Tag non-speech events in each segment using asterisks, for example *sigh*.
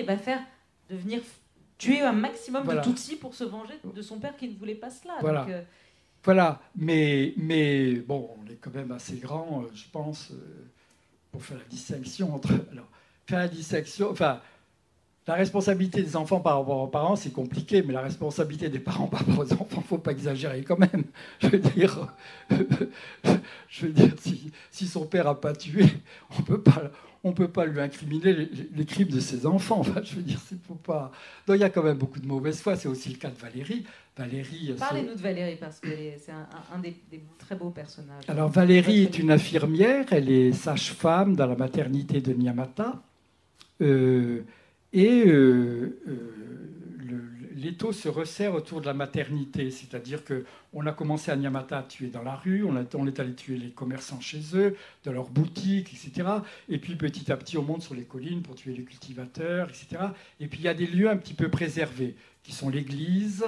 et va faire devenir tuer un maximum de Tutsis pour se venger de son père qui ne voulait pas cela. Voilà. Voilà, mais, mais bon, on est quand même assez grand, je pense, pour faire la distinction entre. *laughs* Alors, faire la distinction. Enfin, la responsabilité des enfants par rapport aux parents, c'est compliqué, mais la responsabilité des parents par rapport aux enfants, il ne faut pas exagérer quand même. *laughs* Je veux dire, *laughs* je veux dire si, son père n'a pas tué, on peut pas. On peut pas lui incriminer les, crimes de ses enfants. *laughs* Enfin, je veux dire, faut pas. Donc, il y a quand même beaucoup de mauvaise foi. C'est aussi le cas de Valérie. Valérie. Parlez-nous de Valérie parce que c'est un, des, très beaux personnages. Alors, Valérie est une infirmière. Elle est sage-femme dans la maternité de Nyamata. Euh, et euh, euh, l'étau se resserre autour de la maternité, c'est-à-dire qu'on a commencé à Nyamata à tuer dans la rue, on, on, est allé tuer les commerçants chez eux, dans leurs boutiques, etc. Et puis petit à petit, on monte sur les collines pour tuer les cultivateurs, etc. Et puis il y a des lieux un petit peu préservés, qui sont l'église,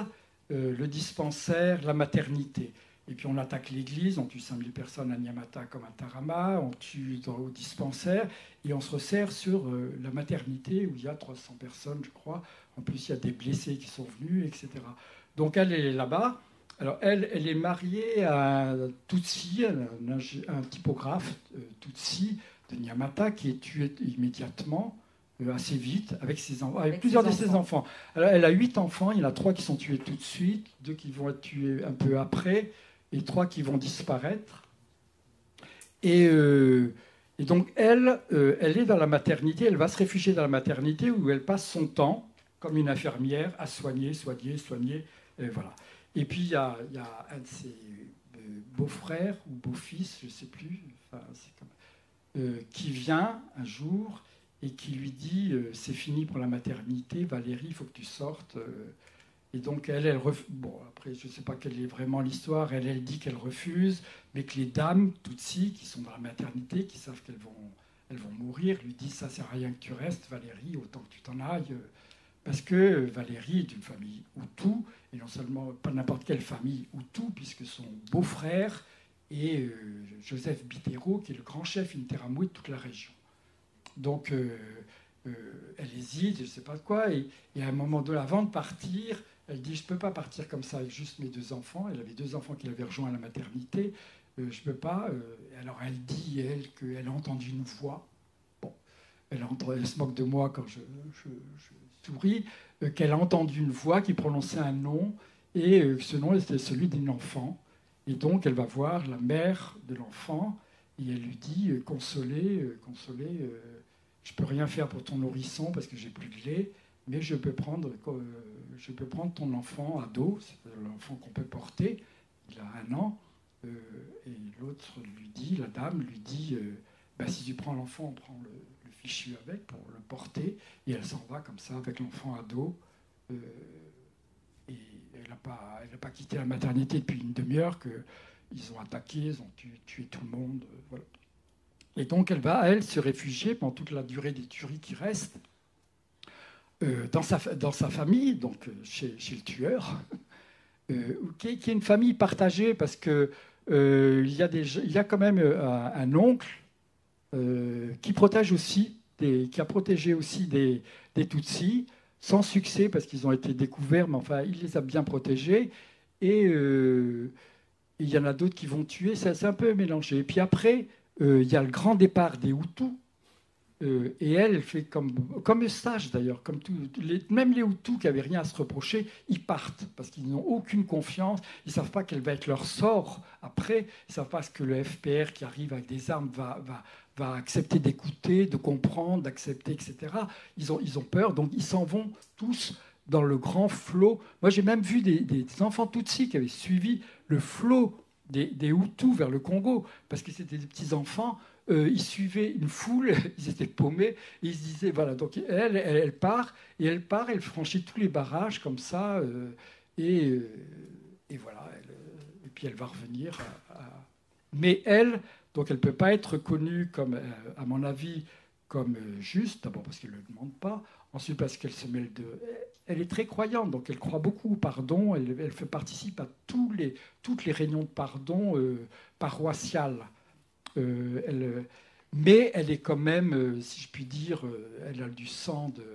euh, le dispensaire, la maternité. Et puis on attaque l'église, on tue 5000 personnes à Nyamata comme à Tarama, on tue dans, au dispensaire, et on se resserre sur euh, la maternité où il y a 300 personnes, je crois. En plus, il y a des blessés qui sont venus, etc. Donc elle, est là-bas. Alors elle, elle est mariée à un Tutsi, un, typographe euh, Tutsi de Nyamata, qui est tué immédiatement euh, assez vite avec, ses avec, plusieurs de ses enfants. Alors, elle a huit enfants, il y en a trois qui sont tués tout de suite, deux qui vont être tués un peu après, et trois qui vont disparaître. Et, euh, donc elle, elle est dans la maternité, elle va se réfugier dans la maternité où elle passe son temps comme une infirmière à soigner, soigner, soigner. Et voilà. Et puis il y a, un de ses euh, beaux-frères ou beaux-fils, je ne sais plus, qui vient un jour et qui lui dit c'est fini pour la maternité, Valérie, il faut que tu sortes. Et donc, elle, elle bon, après, je ne sais pas quelle est vraiment l'histoire, elle, elle dit qu'elle refuse, mais que les dames, Tutsi, qui sont dans la maternité, qui savent qu'elles vont, elles vont mourir, lui disent Ça sert à rien que tu restes, Valérie, autant que tu t'en ailles. Parce que Valérie est une famille Hutu, et non seulement pas n'importe quelle famille Hutu, puisque son beau-frère est euh, Joseph Bitero, qui est le grand chef interamoué de toute la région. Donc, euh, euh, elle hésite, je ne sais pas quoi, et, à un moment de avant de partir, elle dit, je ne peux pas partir comme ça avec juste mes deux enfants. Elle avait deux enfants qui l'avaient rejoint à la maternité. Je ne peux pas. Alors elle dit, elle, qu'elle a entendu une voix. Bon, elle, se moque de moi quand je, Euh, qu'elle a entendu une voix qui prononçait un nom. Et ce nom était celui d'un enfant. Et donc elle va voir la mère de l'enfant. Et elle lui dit, consolez, consolez, je ne peux rien faire pour ton nourrisson parce que j'ai plus de lait mais je peux prendre, euh, je peux prendre ton enfant ado, c'est l'enfant qu'on peut porter, il a un an, euh, et l'autre lui dit, la dame lui dit, euh, bah, si tu prends l'enfant, on prend le, fichu avec pour le porter, et elle s'en va comme ça avec l'enfant ado. et elle n'a pas, pas quitté la maternité depuis une demi-heure qu'ils ont attaqué, ils ont tué, tout le monde. Et donc elle va, elle, se réfugier pendant toute la durée des tueries qui restent euh, dans, sa, dans sa famille, donc euh, chez, chez le tueur, *laughs* euh, qui, est, une famille partagée parce que il, y a des, il y a quand même un, oncle qui protège aussi, qui a protégé aussi des, Tutsis, sans succès parce qu'ils ont été découverts, mais enfin, il les a bien protégés. Et il y en a d'autres qui vont tuer, c'est un peu mélangé. Et puis après, il y a le grand départ des Hutus euh, et elle, elle fait comme, comme stage d'ailleurs, même les Hutus qui n'avaient rien à se reprocher, ils partent parce qu'ils n'ont aucune confiance, ils ne savent pas quel va être leur sort après, ils ne savent pas ce que le FPR qui arrive avec des armes va, va accepter d'écouter, de comprendre, d'accepter, etc. Ils ont, ils ont peur, donc ils s'en vont tous dans le grand flot. Moi j'ai même vu des, des enfants Tutsis qui avaient suivi le flot des, Hutus vers le Congo, parce que c'était des petits enfants euh, ils suivaient une foule, *laughs* ils étaient paumés, et ils se disaient, voilà, donc elle, elle, part, et elle part, elle franchit tous les barrages comme ça, euh, et, euh, et, voilà, et puis elle va revenir. Mais elle, donc elle ne peut pas être connue comme, à mon avis, comme juste, d'abord parce qu'elle ne le demande pas, ensuite parce qu'elle se mêle de... Elle est très croyante, donc elle croit beaucoup au pardon, elle, fait participe à toutes les réunions de pardon paroissiales. Euh, elle, mais elle est quand même, euh, si je puis dire, euh, elle a du sang de,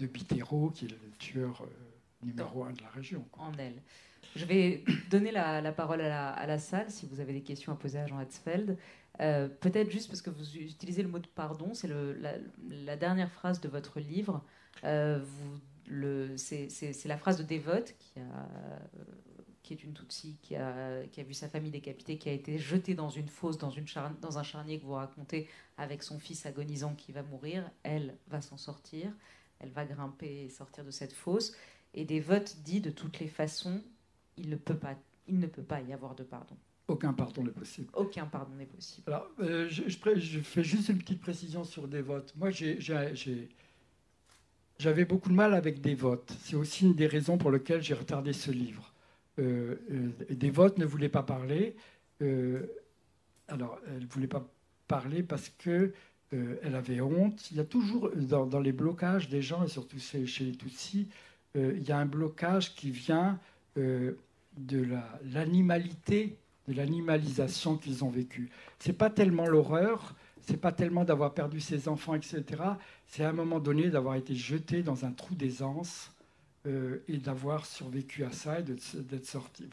de Bitero, qui est le tueur numéro un de la région. En elle. Je vais donner la, parole à la, salle si vous avez des questions à poser à Jean Hatzfeld. Euh, peut-être juste parce que vous utilisez le mot de pardon, c'est la, dernière phrase de votre livre. Euh, c'est la phrase de Dévote qui, est une Tutsi qui a, qui a, vu sa famille décapitée, qui a été jetée dans une fosse, dans, dans un charnier que vous racontez avec son fils agonisant qui va mourir. Elle va s'en sortir, elle va grimper et sortir de cette fosse. Et Dévote dit de toutes les façons, il ne peut pas, il ne peut pas y avoir de pardon. Aucun pardon n'est possible. Aucun pardon n'est possible. Alors, euh, je, je, fais juste une petite précision sur des votes. Moi, j'avais beaucoup de mal avec des votes. C'est aussi une des raisons pour lesquelles j'ai retardé ce livre. Euh, euh, des votes ne voulaient pas parler. alors, elle ne voulait pas parler parce que elle avait honte. Il y a toujours dans, les blocages des gens, et surtout chez les Tutsis, il y a un blocage qui vient de l'animalité, de l'animalisation qu'ils ont vécue. C'est pas tellement l'horreur, c'est pas tellement d'avoir perdu ses enfants, etc. C'est à un moment donné d'avoir été jeté dans un trou d'aisance euh, et d'avoir survécu à ça et d'être sorti,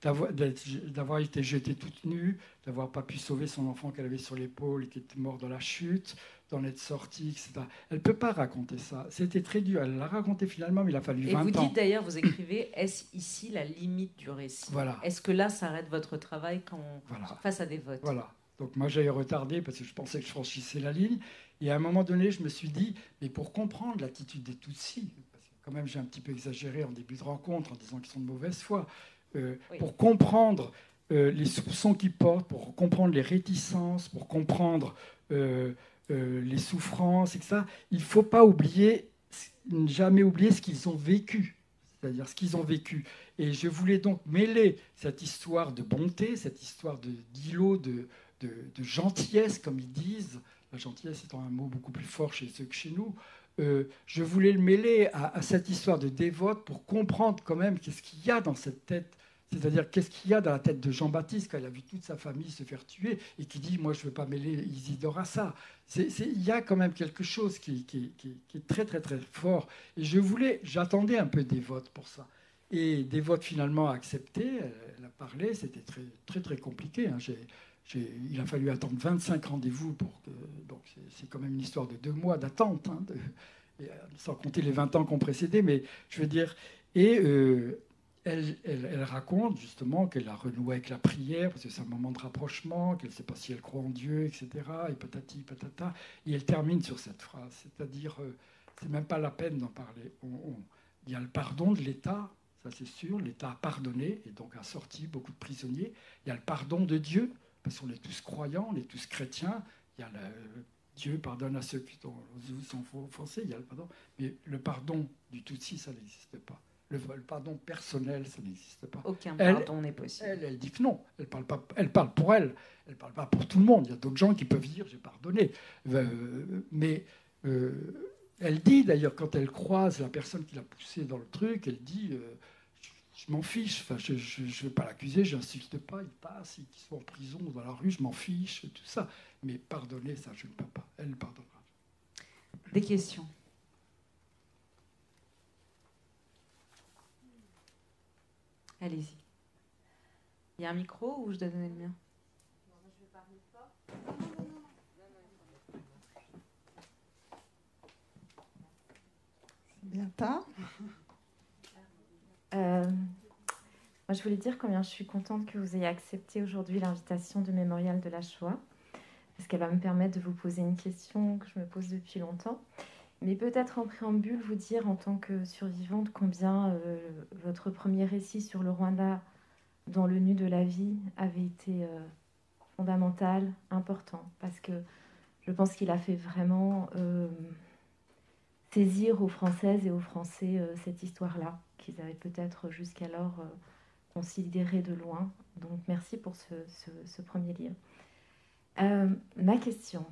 d'avoir été jeté toute nue, d'avoir pas pu sauver son enfant qu'elle avait sur l'épaule et qui était mort dans la chute, d'en être sortie, etc. Elle ne peut pas raconter ça. C'était très dur. Elle l'a raconté finalement, mais il a fallu 20 ans. Et vous dites d'ailleurs, vous écrivez, est-ce ici la limite du récit voilà. Est-ce que là s'arrête votre travail quand face à des votes? Voilà. Donc moi j'ai retardé parce que je pensais que je franchissais la ligne. Et à un moment donné, je me suis dit, mais pour comprendre l'attitude des Tutsis, quand même j'ai un petit peu exagéré en début de rencontre en disant qu'ils sont de mauvaise foi. Euh, pour comprendre euh, les soupçons qu'ils portent, pour comprendre les réticences, pour comprendre euh, les souffrances, et ça, il ne faut pas oublier, jamais oublier ce qu'ils ont vécu, c'est-à-dire ce qu'ils ont vécu. Et je voulais donc mêler cette histoire de bonté, cette histoire d'îlot, de, de, de, gentillesse, comme ils disent, la gentillesse étant un mot beaucoup plus fort chez ceux que chez nous, euh, je voulais le mêler à, cette histoire de dévote pour comprendre quand même qu'est-ce qu'il y a dans cette tête. C'est-à-dire, qu'est-ce qu'il y a dans la tête de Jean-Baptiste quand il a vu toute sa famille se faire tuer et qui dit Moi, je ne veux pas mêler Isidore à ça. il y a quand même quelque chose qui, est très, très, très fort. Et je voulais, j'attendais un peu des votes pour ça. Et des votes finalement acceptés. Elle, a parlé, c'était très, très, très compliqué. Hein. Il a fallu attendre 25 rendez-vous pour que. Donc, c'est quand même une histoire de deux mois d'attente. Hein, euh, sans compter les 20 ans qui ont précédé, mais je veux dire, et euh, elle, elle, raconte justement qu'elle a renoué avec la prière, parce que c'est un moment de rapprochement, qu'elle ne sait pas si elle croit en Dieu, etc., et patati patata, et elle termine sur cette phrase, c'est-à-dire, euh, c'est même pas la peine d'en parler. il y a le pardon de l'État, ça c'est sûr, l'État a pardonné, et donc a sorti beaucoup de prisonniers, il y a le pardon de Dieu, parce qu'on est tous croyants, on est tous chrétiens, il y a le, Dieu pardonne à ceux qui sont offensés, il y a le pardon. Mais le pardon du Tutsi, ça n'existe pas. Le, pardon personnel, ça n'existe pas. Aucun pardon n'est possible. Elle, elle dit que non. Elle parle, pas, elle parle pour elle. Elle ne parle pas pour tout le monde. Il y a d'autres gens qui peuvent dire j'ai pardonné. Euh, mais euh, elle dit d'ailleurs, quand elle croise la personne qui l'a poussée dans le truc, elle dit euh, je m'en fiche. Enfin, je ne vais pas l'accuser, j'insiste pas. Il passe, qu'il soit en prison ou dans la rue, je m'en fiche, tout ça. Mais pardonner, ça, je ne peux pas. Elle pardonnera. Des questions? Allez-y. Il y a un micro ou je dois donner le mien? Non, je vais parler fort. Bien tard. Euh, moi, je voulais dire combien je suis contente que vous ayez accepté aujourd'hui l'invitation de Mémorial de la Shoah parce qu'elle va me permettre de vous poser une question que je me pose depuis longtemps. Mais peut-être en préambule, vous dire en tant que survivante combien euh, votre premier récit sur le Rwanda dans le nu de la vie avait été euh, fondamental, important, parce que je pense qu'il a fait vraiment saisir aux Françaises et aux Français cette histoire-là, qu'ils avaient peut-être jusqu'alors considérée de loin. Donc merci pour ce premier livre. Euh, ma question,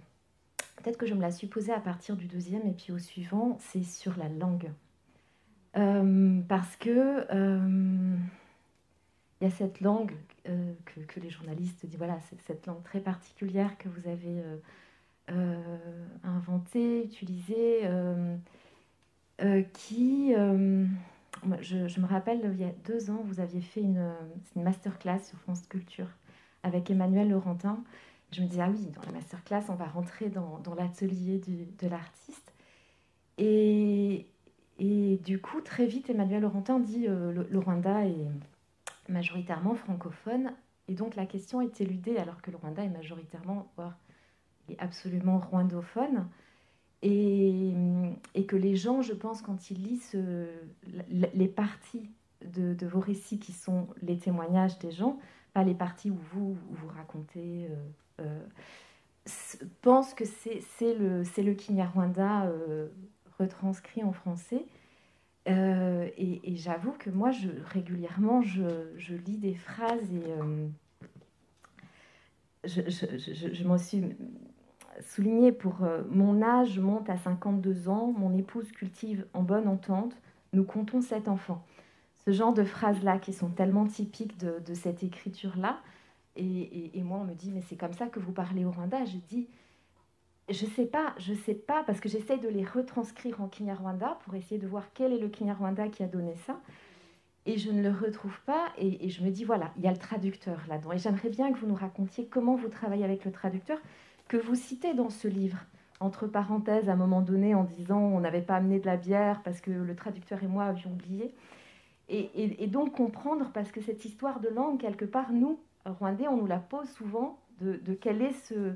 peut-être que je me la suis posée à partir du deuxième et puis au suivant, c'est sur la langue. Euh, parce que euh, il y a cette langue que, les journalistes disent, voilà, cette langue très particulière que vous avez inventée, utilisée. qui, je, me rappelle, il y a deux ans, vous aviez fait une, une masterclass sur France Culture avec Emmanuel Laurentin. Je me dis, ah oui, dans la masterclass, on va rentrer dans, l'atelier de l'artiste. Et, du coup, très vite, Emmanuel Laurentin dit euh, le, Rwanda est majoritairement francophone. Et donc, la question est éludée alors que le Rwanda est majoritairement, voire est absolument rwandophone. Et, et, que les gens, je pense, quand ils lisent les parties de, vos récits qui sont les témoignages des gens, pas les parties où vous, vous racontez, euh, euh, pensent que c'est le, Kinyarwanda euh, retranscrit en français. Euh, et, j'avoue que moi, je, régulièrement, je, je lis des phrases et euh, je, je m'en suis souligné pour euh, mon âge monte à 52 ans, mon épouse cultive en bonne entente, nous comptons sept enfants. Ce genre de phrases-là qui sont tellement typiques de, cette écriture-là. Et, moi, on me dit, mais c'est comme ça que vous parlez au Rwanda. Je dis, je sais pas, je sais pas, parce que j'essaie de les retranscrire en Kinyarwanda pour essayer de voir quel est le Kinyarwanda qui a donné ça. Et je ne le retrouve pas, et, je me dis, voilà, il y a le traducteur là-dedans. Et j'aimerais bien que vous nous racontiez comment vous travaillez avec le traducteur, que vous citez dans ce livre, entre parenthèses, à un moment donné, en disant, on n'avait pas amené de la bière parce que le traducteur et moi avions oublié. Et, donc comprendre, parce que cette histoire de langue, quelque part, nous, Rwandais, on nous la pose souvent, de, quel est ce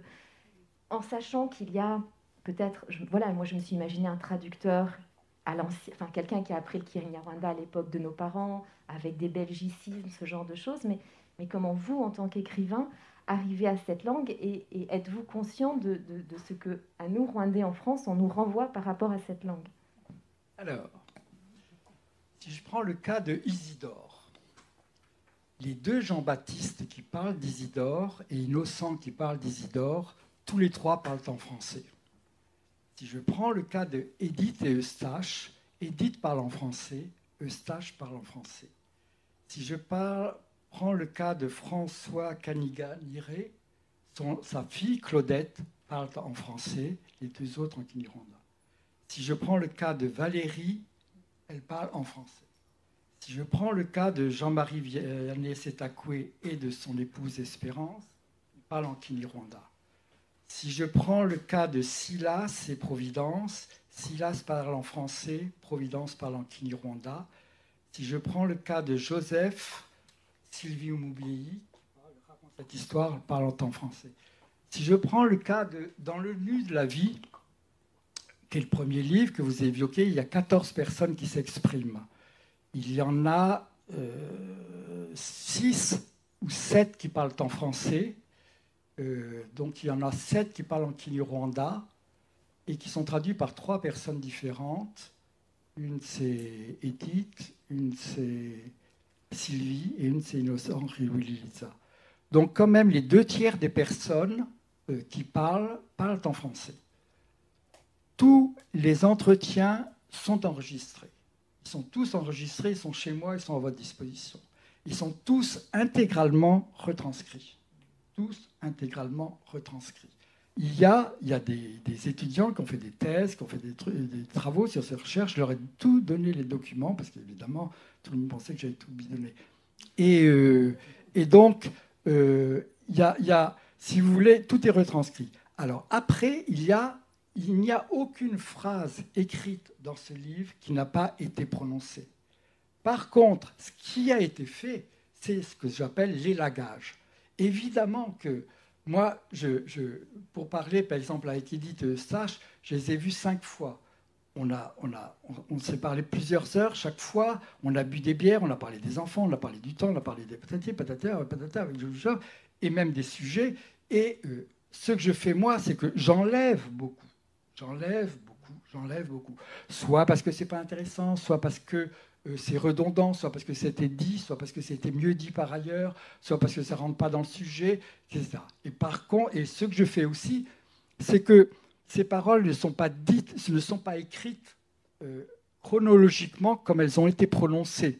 en sachant qu'il y a peut-être, voilà, moi je me suis imaginé un traducteur à l'ancien, enfin quelqu'un qui a appris le Kinyarwanda à l'époque de nos parents, avec des belgicismes, ce genre de choses, mais, mais comment vous, en tant qu'écrivain, arrivez à cette langue et, êtes-vous conscient de, ce que, à nous, Rwandais en France, on nous renvoie par rapport à cette langue? Alors, si je prends le cas de Isidore, les deux Jean-Baptiste qui parlent d'Isidore et Innocent qui parle d'Isidore tous les trois parlent en français. Si je prends le cas de Edith et Eustache, Edith parle en français, Eustache parle en français. Si je prends le cas de François Caniga-Niré, sa fille Claudette parle en français, les deux autres en kinyarwanda. Si je prends le cas de Valérie, elle parle en français. Si je prends le cas de Jean-Marie Vianney Setakwe et de son épouse Espérance, ils parlent en kinyarwanda. Si je prends le cas de Silas et Providence, Silas parle en français, Providence parle en Kinyarwanda. Si je prends le cas de Joseph, Sylvie Oumoublié, cette histoire parle en français. Si je prends le cas de Dans le nu de la vie, qui est le premier livre que vous évoquez, il y a 14 personnes qui s'expriment. Il y en a 6 euh, ou 7 qui parlent en français, euh, donc il y en a sept qui parlent en Kinyarwanda et qui sont traduits par trois personnes différentes. Une c'est Edith, une c'est Sylvie et une c'est Innocent Riwililiza. Donc quand même les deux tiers des personnes euh, qui parlent parlent en français. Tous les entretiens sont enregistrés. Ils sont tous enregistrés, ils sont chez moi, ils sont à votre disposition. Ils sont tous intégralement retranscrits tous intégralement retranscrits. Il y a, il y a des, étudiants qui ont fait des thèses, qui ont fait des, des, travaux sur ces recherches. Je leur ai tout donné les documents, parce qu'évidemment, tout le pensait que j'avais tout bidonné. Et, euh, et donc, euh, il, y a, y a, si vous voulez, tout est retranscrit. Alors après, il y a il n'y a aucune phrase écrite dans ce livre qui n'a pas été prononcée. Par contre, ce qui a été fait, c'est ce que j'appelle l'élagage évidemment que moi, je, pour parler par exemple avec Edith Stache, je les ai vus cinq fois. On, a, on, a, on, s'est parlé plusieurs heures chaque fois. On a bu des bières, on a parlé des enfants, on a parlé du temps, on a parlé des patati, patata, patata, avec et même des sujets. Et euh, ce que je fais moi, c'est que j'enlève beaucoup. J'enlève beaucoup, j'enlève beaucoup. Soit parce que c'est pas intéressant, soit parce que euh, c'est redondant, soit parce que c'était dit, soit parce que c'était mieux dit par ailleurs, soit parce que ça rentre pas dans le sujet, etc. Et par contre, et ce que je fais aussi, c'est que ces paroles ne sont pas dites, ne sont pas écrites euh, chronologiquement comme elles ont été prononcées.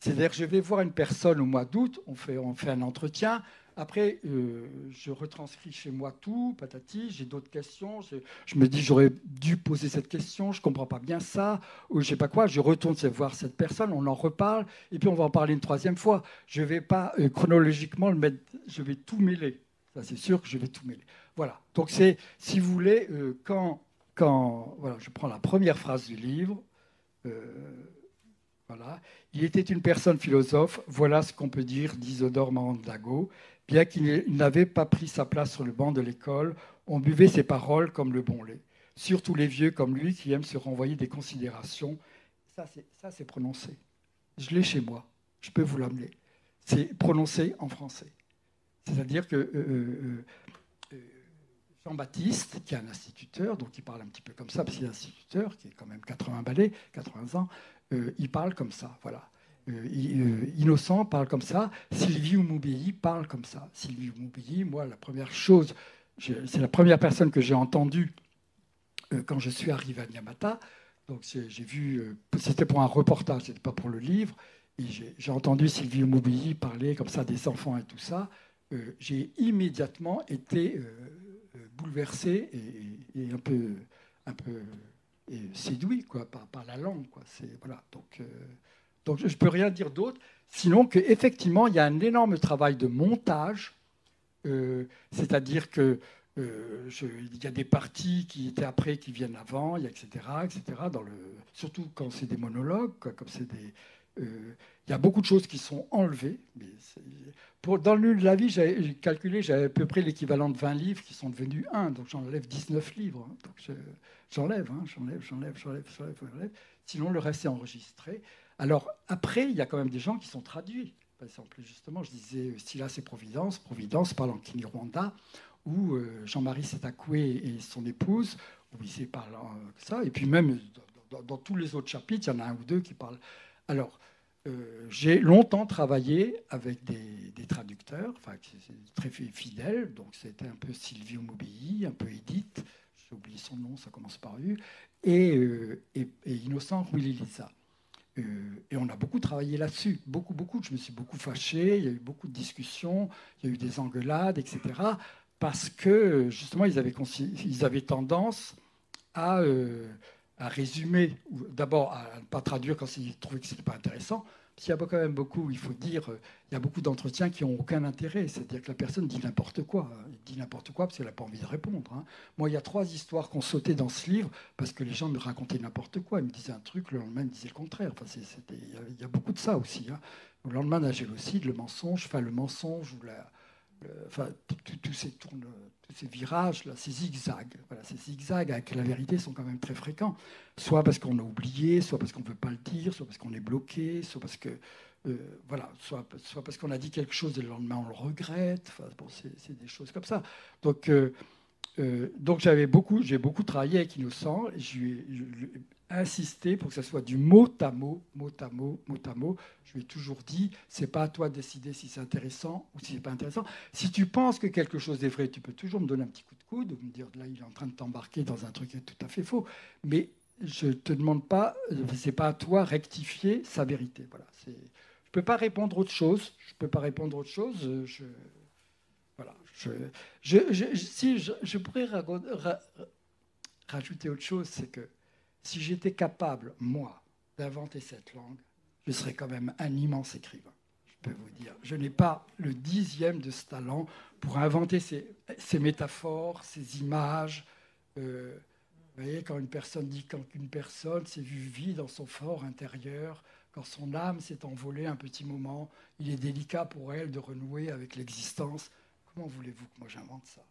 C'est-à-dire je vais voir une personne au mois d'août, on fait, on fait un entretien, Après, euh, je retranscris chez moi tout, patati, j'ai d'autres questions. Je, me dis, j'aurais dû poser cette question, je ne comprends pas bien ça, ou je sais pas quoi. Je retourne voir cette personne, on en reparle, et puis on va en parler une troisième fois. Je ne vais pas euh, chronologiquement le mettre, je vais tout mêler. Ça, c'est sûr que je vais tout mêler. Voilà. Donc, c'est, si vous voulez, euh, quand, quand voilà, je prends la première phrase du livre, voilà. Il était une personne philosophe, voilà ce qu'on peut dire d'Isodore Mandago. Bien qu'il n'avait pas pris sa place sur le banc de l'école, on buvait ses paroles comme le bon lait. Surtout les vieux comme lui qui aiment se renvoyer des considérations. Ça, c'est prononcé. Je l'ai chez moi. Je peux vous l'amener. C'est prononcé en français. C'est-à-dire que euh, euh, euh, Jean-Baptiste, qui est un instituteur, donc il parle un petit peu comme ça, parce qu'il est instituteur, qui est quand même 80 balais, 80 ans, il parle comme ça. Voilà. Euh, euh, Innocent parle comme ça, Sylvie Moubéi parle comme ça. Sylvie Moubéi, moi, la première chose, c'est la première personne que j'ai entendue euh, quand je suis arrivé à Nyamata. Donc j'ai vu, c'était pour un reportage, c'était pas pour le livre, et j'ai entendu Sylvie Moubéi parler comme ça des enfants et tout ça. j'ai immédiatement été bouleversé et, un peu, un peu séduit quoi, par, par la langue. Quoi. Voilà, donc, donc je ne peux rien dire d'autre, sinon qu'effectivement, il y a un énorme travail de montage, euh, c'est-à-dire que euh, y a des parties qui étaient après, qui viennent avant, etc., etc. Dans le, surtout quand c'est des monologues, comme c'est des, euh, il y a beaucoup de choses qui sont enlevées. Dans le de la vie, j'ai calculé, j'avais à peu près l'équivalent de 20 livres qui sont devenus 1, donc j'enlève 19 livres. Hein. donc j'enlève, hein, j'enlève, j'enlève, j'enlève, j'enlève. Sinon, le reste est enregistré. Alors après, il y a quand même des gens qui sont traduits. Par exemple, justement, je disais Silas et Providence, Providence parle en Kinyarwanda, ou euh, Jean-Marie Setakoué et son épouse, où ils parlent ça. Et puis même dans, tous les autres chapitres, il y en a un ou deux qui parlent. Alors, euh, j'ai longtemps travaillé avec des, traducteurs, très fidèles. Donc, c'était un peu Sylvie Mobili, un peu Edith, j'ai oublié son nom, ça commence par U, et, euh, Innocent Lisa. Euh, et on a beaucoup travaillé là-dessus, beaucoup, beaucoup. Je me suis beaucoup fâché, il y a eu beaucoup de discussions, il y a eu des engueulades, etc. Parce que justement, ils avaient, tendance à, à résumer, d'abord à ne pas traduire quand ils trouvaient que ce n'était pas intéressant, il y a quand même beaucoup, il faut dire, euh, il y a beaucoup d'entretiens qui n'ont aucun intérêt. C'est-à-dire que la personne dit n'importe quoi. Elle dit n'importe quoi parce qu'elle n'a pas envie de répondre. Hein. Moi, il y a trois histoires qu'on sautait dans ce livre parce que les gens me racontaient n'importe quoi. Ils me disaient un truc, le lendemain, ils disaient le contraire. Enfin, il y, a beaucoup de ça aussi. Hein. Le lendemain, la génocide, le mensonge, enfin, le mensonge ou la, enfin, tous ces virages, là, ces zigzags, voilà, ces zigzags avec la vérité sont quand même très fréquents. Soit parce qu'on a oublié, soit parce qu'on ne veut pas le dire, soit parce qu'on est bloqué, soit parce que euh, voilà, soit, parce qu'on a dit quelque chose et le lendemain on le regrette. Enfin, c'est des choses comme ça. Donc, euh, euh, donc j'avais beaucoup, j'ai beaucoup travaillé avec Innocent. Insisté pour que ce soit du mot à mot, mot à mot, mot à mot. Je lui ai toujours dit, c'est pas à toi de décider si c'est intéressant ou si c'est pas intéressant. Si tu penses que quelque chose est vrai, tu peux toujours me donner un petit coup de coude, ou me dire là il est en train de t'embarquer dans un truc qui est tout à fait faux. Mais je te demande pas, c'est pas à toi rectifier sa vérité. Voilà, c'est, je peux pas répondre autre chose. Je peux pas répondre autre chose. Je, voilà, si je, pourrais rajouter autre chose, c'est que si j'étais capable, moi, d'inventer cette langue, je serais quand même un immense écrivain. Je peux vous dire, je n'ai pas le dixième de ce talent pour inventer ces, métaphores, ces images. Euh, vous voyez, quand une personne dit quand une personne s'est vue vide dans son fort intérieur, quand son âme s'est envolée un petit moment, il est délicat pour elle de renouer avec l'existence. Comment voulez-vous que moi j'invente ça?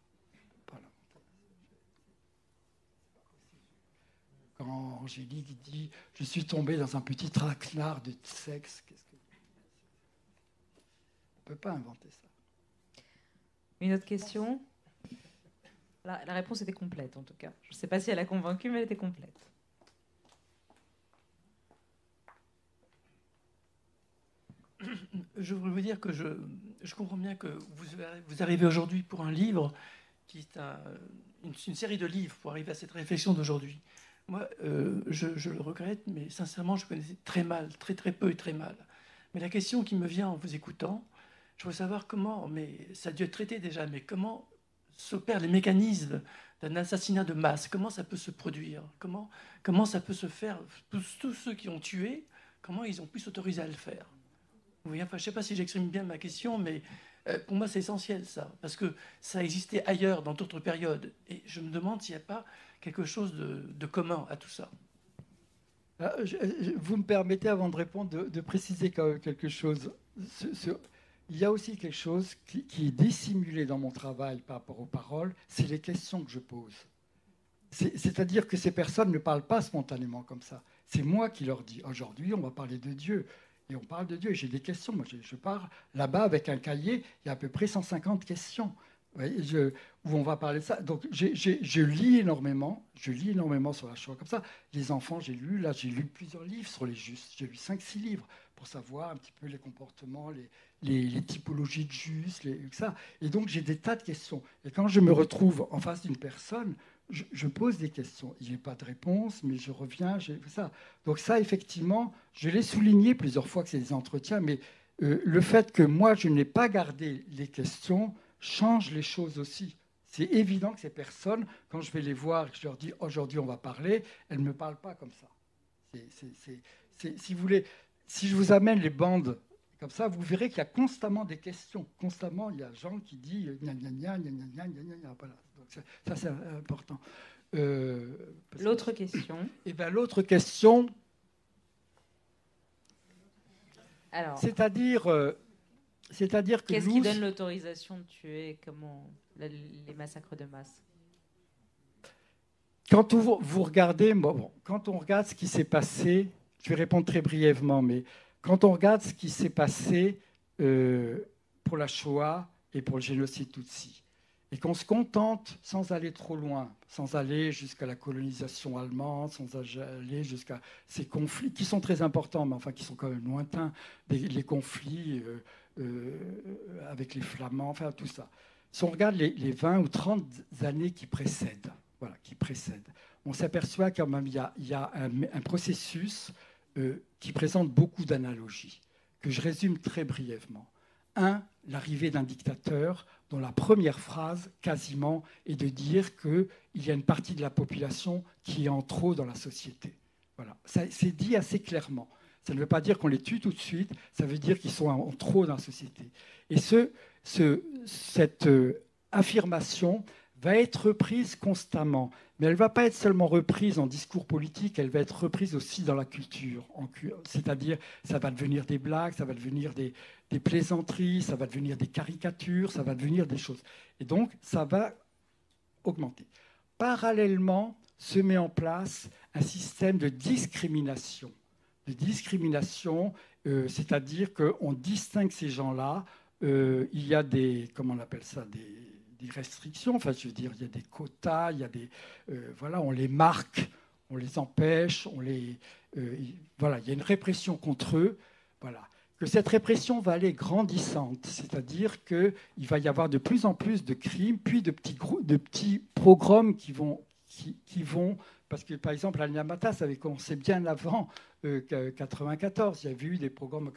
Quand Angélique dit Je suis tombé dans un petit traquenard de sexe, qu'est-ce que. On ne peut pas inventer ça. Une autre question? La, la réponse était complète en tout cas. Je ne sais pas si elle a convaincu, mais elle était complète. je voudrais vous dire que je, je comprends bien que vous, vous arrivez aujourd'hui pour un livre qui est une, une, série de livres pour arriver à cette réflexion d'aujourd'hui. Moi, euh, je, le regrette, mais sincèrement, je connaissais très mal, très très peu et très mal. Mais la question qui me vient en vous écoutant, Je veux savoir comment, mais ça a dû être traité déjà, mais comment s'opèrent les mécanismes d'un assassinat de masse? Comment ça peut se produire? Comment, comment ça peut se faire? Tous, tous, ceux qui ont tué, comment ils ont pu s'autoriser à le faire? Oui, enfin, Je ne sais pas si j'exprime bien ma question, mais euh, pour moi c'est essentiel ça, parce que ça existait ailleurs dans d'autres périodes. Et je me demande s'il n'y a pas quelque chose de, commun à tout ça. Ah, vous me permettez, avant de répondre, de, préciser quelque chose. il y a aussi quelque chose qui, qui, est dissimulé dans mon travail par rapport aux paroles, c'est les questions que je pose. C'est-à-dire que ces personnes ne parlent pas spontanément comme ça. C'est moi qui leur dis, aujourd'hui, on va parler de Dieu. Et on parle de Dieu. J'ai des questions. Moi, je, je pars là-bas avec un cahier, il y a à peu près 150 questions où on va parler de ça. Donc, je lis énormément, je lis énormément sur la Shoah comme ça. Les enfants, j'ai lu, là, j'ai lu plusieurs livres sur les justes. J'ai lu 5-6 livres pour savoir un petit peu les comportements, les, typologies de justes, les, ça. Et donc, j'ai des tas de questions. Et quand je me retrouve en face d'une personne, je, pose des questions. Il n'y a pas de réponse, mais je reviens, ça. Donc ça, effectivement, je l'ai souligné plusieurs fois que c'est des entretiens, mais euh, le fait que moi, je n'ai pas gardé les questions, change les choses aussi. C'est évident que ces personnes, quand je vais les voir et que je leur dis aujourd'hui on va parler, elles ne me parlent pas comme ça. si vous voulez, si je vous amène les bandes comme ça, vous verrez qu'il y a constamment des questions. Constamment, il y a gens qui disent gna gna gna gna gna gna gna Voilà. Donc ça, c'est important. Euh, l'autre question. Eh bien, l'autre question. C'est-à-dire. Euh, c'est-à-dire que. Qu'est-ce qui donne l'autorisation de tuer comment, les massacres de masse? Quand vous, vous regardez, bon, quand on regarde ce qui s'est passé, je vais répondre très brièvement, mais quand on regarde ce qui s'est passé euh, pour la Shoah et pour le génocide Tutsi, et qu'on se contente, sans aller trop loin, sans aller jusqu'à la colonisation allemande, sans aller jusqu'à ces conflits qui sont très importants, mais enfin qui sont quand même lointains, les, conflits euh, euh, avec les Flamands, enfin tout ça. Si on regarde les, 20 ou 30 années qui précèdent, voilà, qui précèdent, on s'aperçoit quand même qu'il y a, un, processus euh, qui présente beaucoup d'analogies, que je résume très brièvement. Un, l'arrivée d'un dictateur dont la première phrase, quasiment, est de dire qu'il y a une partie de la population qui est en trop dans la société. Voilà, c'est dit assez clairement. Ça ne veut pas dire qu'on les tue tout de suite, ça veut dire qu'ils sont en trop dans la société. Et ce, cette euh, affirmation va être reprise constamment, mais elle ne va pas être seulement reprise en discours politique, elle va être reprise aussi dans la culture. C'est-à-dire, ça va devenir des blagues, ça va devenir des, des, plaisanteries, ça va devenir des caricatures, ça va devenir des choses. Et donc, ça va augmenter. Parallèlement, se met en place un système de discrimination de discrimination, euh, c'est-à-dire qu'on distingue ces gens-là. Euh, il y a des, comment on appelle ça, des, restrictions. Enfin, je veux dire, il y a des quotas, il y a des, euh, voilà, on les marque, on les empêche, on les, voilà, il y a une répression contre eux, voilà. Que cette répression va aller grandissante, c'est-à-dire qu'il va y avoir de plus en plus de crimes, puis de petits, de petits programmes qui vont, qui, vont parce que, par exemple, Al-Yamata, ça avait commencé bien avant 1994. Euh, il y avait eu des programmes,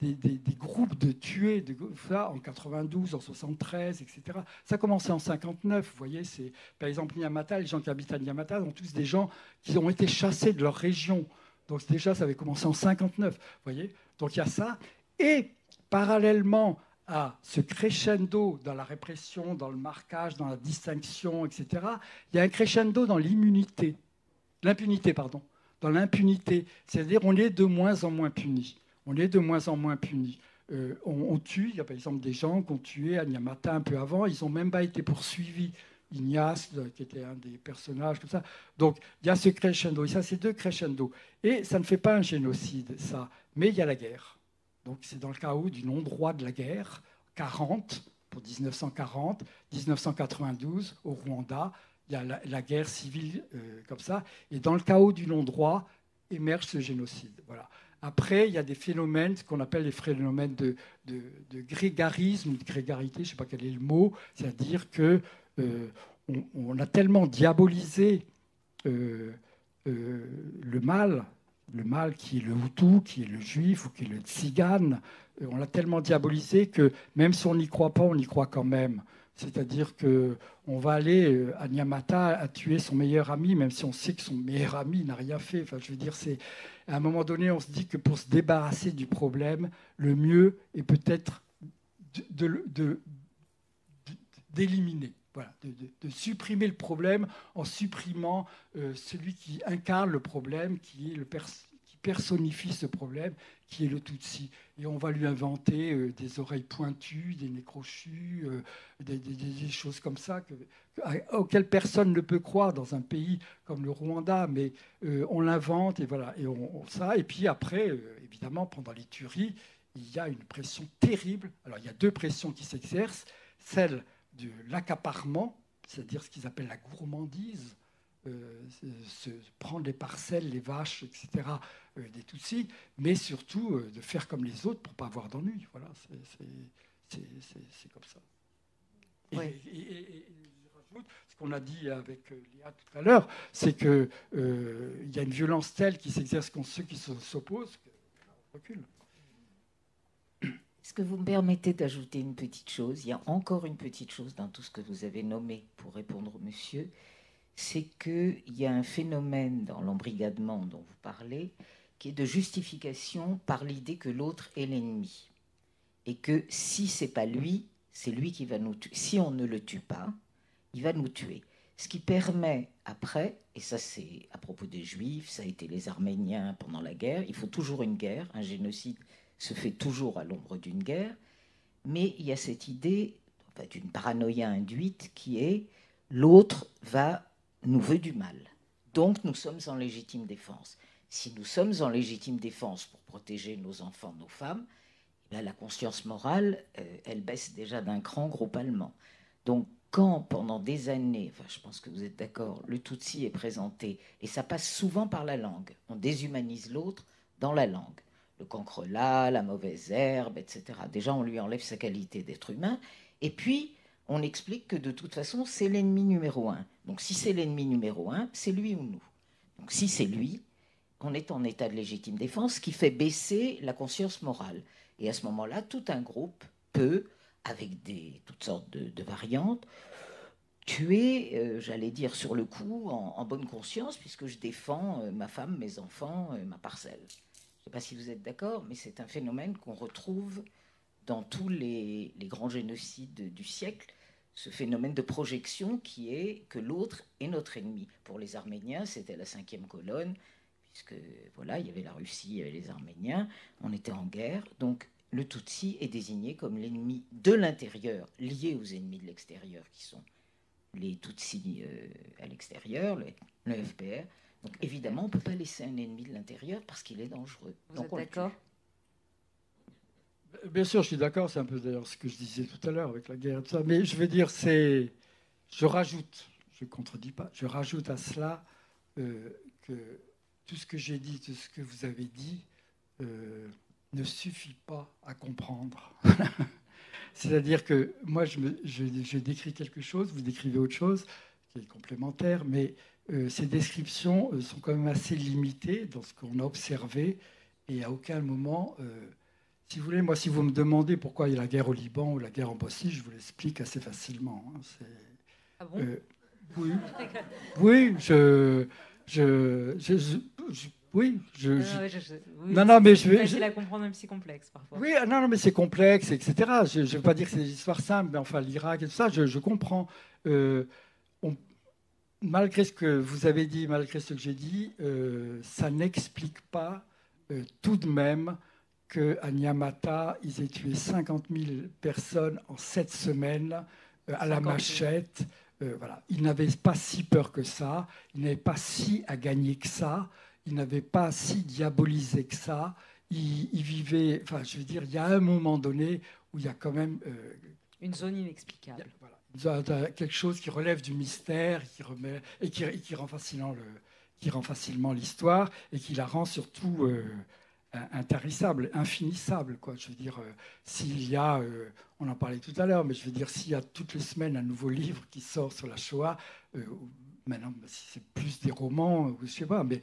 des, groupes de tués de, en 92, en 73, etc. Ça a commencé en 59. Vous voyez, c'est, par exemple, Nyamata, les gens qui habitent à Nyamata sont tous des gens qui ont été chassés de leur région. Donc déjà, ça avait commencé en 59. Vous voyez Donc il y a ça. Et parallèlement à ce crescendo dans la répression, dans le marquage, dans la distinction, etc., il y a un crescendo dans l'immunité, l'impunité, pardon, dans l'impunité. C'est-à-dire on est de moins en moins punis. On est de moins en moins punis. Euh, on, tue, il y a par exemple des gens qui ont tué Anyamata un peu avant, ils n'ont même pas été poursuivis. Ignace, euh, qui était un des personnages, tout ça. Donc, il y a ce crescendo, et ça, c'est deux crescendo. Et ça ne fait pas un génocide, ça, mais il y a la guerre. Donc c'est dans le chaos du non-droit de la guerre, 40 pour 1940, 1992 au Rwanda, il y a la, guerre civile euh, comme ça, et dans le chaos du non-droit émerge ce génocide. Voilà. Après, il y a des phénomènes, ce qu'on appelle les phénomènes de, de, grégarisme de grégarité, je ne sais pas quel est le mot, c'est-à-dire que euh, on, a tellement diabolisé euh, le mal le mal qui est le Hutu, qui est le juif ou qui est le tzigane. On l'a tellement diabolisé que même si on n'y croit pas, on y croit quand même. C'est-à-dire que on va aller euh, à Nyamata à tuer son meilleur ami, même si on sait que son meilleur ami n'a rien fait. Enfin, je veux dire, c'est à un moment donné, on se dit que pour se débarrasser du problème, le mieux est peut-être d'éliminer. Voilà, de, supprimer le problème en supprimant euh, celui qui incarne le problème, qui est le personnifie ce problème, qui est le Tutsi. Et on va lui inventer euh, des oreilles pointues, des nez crochus, euh, des, choses comme ça auxquelles personne ne peut croire dans un pays comme le Rwanda, mais on l'invente et voilà. Et on, ça. Et puis après, évidemment, pendant les tueries, il y a une pression terrible. Alors il y a deux pressions qui s'exercent, celle de l'accaparement, c'est-à-dire ce qu'ils appellent la gourmandise, euh, se prendre les parcelles, les vaches, etc., euh, des Tutsis, mais surtout euh, de faire comme les autres pour ne pas avoir d'ennui. Voilà, c'est comme ça. Et, ce qu'on a dit avec Léa tout à l'heure, c'est qu'il y a une violence telle qui s'exerce contre ceux qui s'opposent qu'on recule. Est-ce que vous me permettez d'ajouter une petite chose? Il y a encore une petite chose dans tout ce que vous avez nommé pour répondre au monsieur. C'est qu'il y a un phénomène dans l'embrigadement dont vous parlez qui est de justification par l'idée que l'autre est l'ennemi. Et que si c'est pas lui, c'est lui qui va nous tuer. Si on ne le tue pas, il va nous tuer. Ce qui permet après, et ça c'est à propos des juifs, ça a été les Arméniens pendant la guerre, il faut toujours une guerre, un génocide se fait toujours à l'ombre d'une guerre, mais il y a cette idée d'une paranoïa induite qui est l'autre va nous veut du mal. Donc nous sommes en légitime défense. Si nous sommes en légitime défense pour protéger nos enfants, nos femmes, là, la conscience morale, euh, elle baisse déjà d'un cran groupement. Donc quand pendant des années, enfin, je pense que vous êtes d'accord, le Tutsi est présenté, et ça passe souvent par la langue, on déshumanise l'autre dans la langue le cancrelat, la mauvaise herbe, etc. Déjà, on lui enlève sa qualité d'être humain. Et puis, on explique que de toute façon, c'est l'ennemi numéro un. Donc, si c'est l'ennemi numéro un, c'est lui ou nous. Donc, si c'est lui, on est en état de légitime défense, qui fait baisser la conscience morale. Et à ce moment-là, tout un groupe peut, avec des, toutes sortes de, variantes, tuer, euh, j'allais dire sur le coup, en, bonne conscience, puisque je défends euh, ma femme, mes enfants, euh, ma parcelle. Je ne sais pas si vous êtes d'accord, mais c'est un phénomène qu'on retrouve dans tous les, grands génocides du siècle, ce phénomène de projection qui est que l'autre est notre ennemi. Pour les Arméniens, c'était la cinquième colonne, puisque voilà, il y avait la Russie, il y avait les Arméniens, on était en guerre, donc le Tutsi est désigné comme l'ennemi de l'intérieur, lié aux ennemis de l'extérieur, qui sont les Tutsis euh, à l'extérieur, le FPR, donc évidemment, on ne peut pas laisser un ennemi de l'intérieur parce qu'il est dangereux. Vous êtes d'accord? Bien sûr, je suis d'accord. C'est un peu d'ailleurs ce que je disais tout à l'heure avec la guerre et tout ça. Mais je veux dire, c'est. Je rajoute, je ne contredis pas, je rajoute à cela euh, que tout ce que j'ai dit, tout ce que vous avez dit, euh, ne suffit pas à comprendre. *laughs* C'est-à-dire que moi, je, décris quelque chose, vous décrivez autre chose, qui est complémentaire, mais euh, ces descriptions sont quand même assez limitées dans ce qu'on a observé et à aucun moment, si vous voulez, moi, si vous me demandez pourquoi il y a la guerre au Liban ou la guerre en Bosnie, je vous l'explique assez facilement. Hein, ah bon? Oui, *laughs* oui, je, je, je, oui, je, non, non, mais je vais. facile à comprendre, même si complexe parfois. Oui, ah, non, non, mais c'est complexe, etc. Je ne veux pas dire que c'est des histoires simples, mais enfin, l'Irak et tout ça, je, comprends. Euh, malgré ce que vous avez dit, malgré ce que j'ai dit, euh, ça n'explique pas euh, tout de même qu'à Nyamata, ils aient tué 50 000 personnes en sept semaines euh, à la machette. voilà. Ils n'avaient pas si peur que ça, ils n'avaient pas si à gagner que ça, ils n'avaient pas si diabolisé que ça. Ils, ils, vivaient, enfin, je veux dire, il y a un moment donné où il y a quand même une zone inexplicable quelque chose qui relève du mystère qui remet, et qui, qui, rend facilement le, qui rend facilement l'histoire et qui la rend surtout euh, intarissable, infinissable. Quoi. Je veux dire, euh, s'il y a, euh, on en parlait tout à l'heure, mais je veux dire, s'il y a toutes les semaines un nouveau livre qui sort sur la Shoah, euh, maintenant, bah, c'est plus des romans, ou je sais pas, mais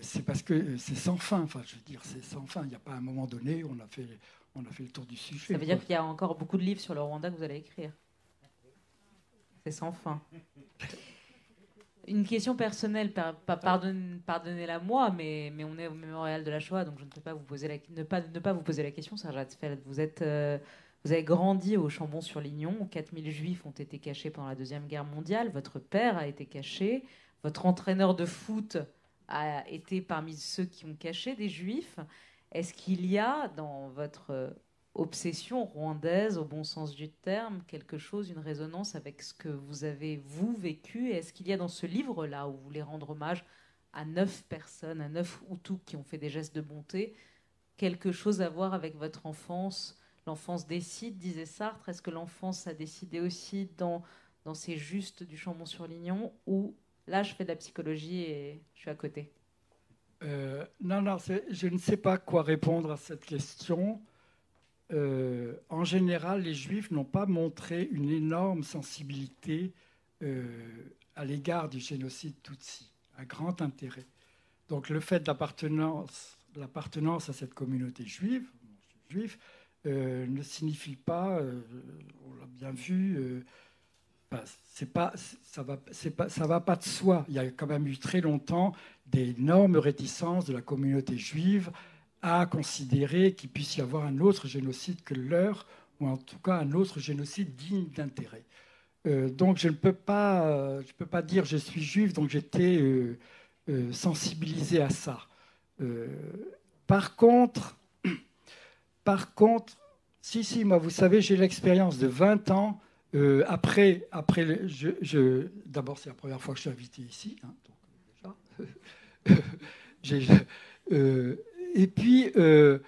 c'est parce que c'est sans fin. Enfin, je veux dire, c'est sans fin. Il n'y a pas un moment donné, on a fait, on a fait le tour du sujet. Ça veut dire qu'il y a encore beaucoup de livres sur le Rwanda que vous allez écrire? C'est sans fin. *laughs* Une question personnelle, pardonnez-la moi, mais, mais on est au mémorial de la Shoah, donc je ne peux pas vous poser la, ne, pas, ne pas vous poser la question, Serge Hatzfeld. Vous, êtes, euh, vous avez grandi au Chambon-sur-Lignon, où 4000 juifs ont été cachés pendant la Deuxième Guerre mondiale, votre père a été caché, votre entraîneur de foot a été parmi ceux qui ont caché des juifs. Est-ce qu'il y a dans votre obsession rwandaise au bon sens du terme, quelque chose, une résonance avec ce que vous avez, vous, vécu Est-ce qu'il y a dans ce livre-là, où vous voulez rendre hommage à neuf personnes, à neuf Hutus qui ont fait des gestes de bonté, quelque chose à voir avec votre enfance? L'enfance décide, disait Sartre. Est-ce que l'enfance a décidé aussi dans, dans ces justes du Chambon-sur-Lignon Ou là, je fais de la psychologie et je suis à côté? Euh, Non, non, je ne sais pas quoi répondre à cette question. Euh, en général, les Juifs n'ont pas montré une énorme sensibilité euh, à l'égard du génocide Tutsi, un grand intérêt. Donc le fait d'appartenance, l'appartenance à cette communauté juive, euh, ne signifie pas, on l'a bien vu, ça va, pas, ça va pas de soi. Il y a quand même eu très longtemps d'énormes réticences de la communauté juive à considérer qu'il puisse y avoir un autre génocide que le leur, ou en tout cas un autre génocide digne d'intérêt. Euh, donc je ne peux pas, je peux pas dire je suis juif, donc j'étais euh, euh, sensibilisé à ça. par contre, *clears throat* par contre, si si, moi vous savez, j'ai l'expérience de 20 ans après, après, d'abord c'est la première fois que je suis invité ici, hein, donc. *laughs* Et puis, euh,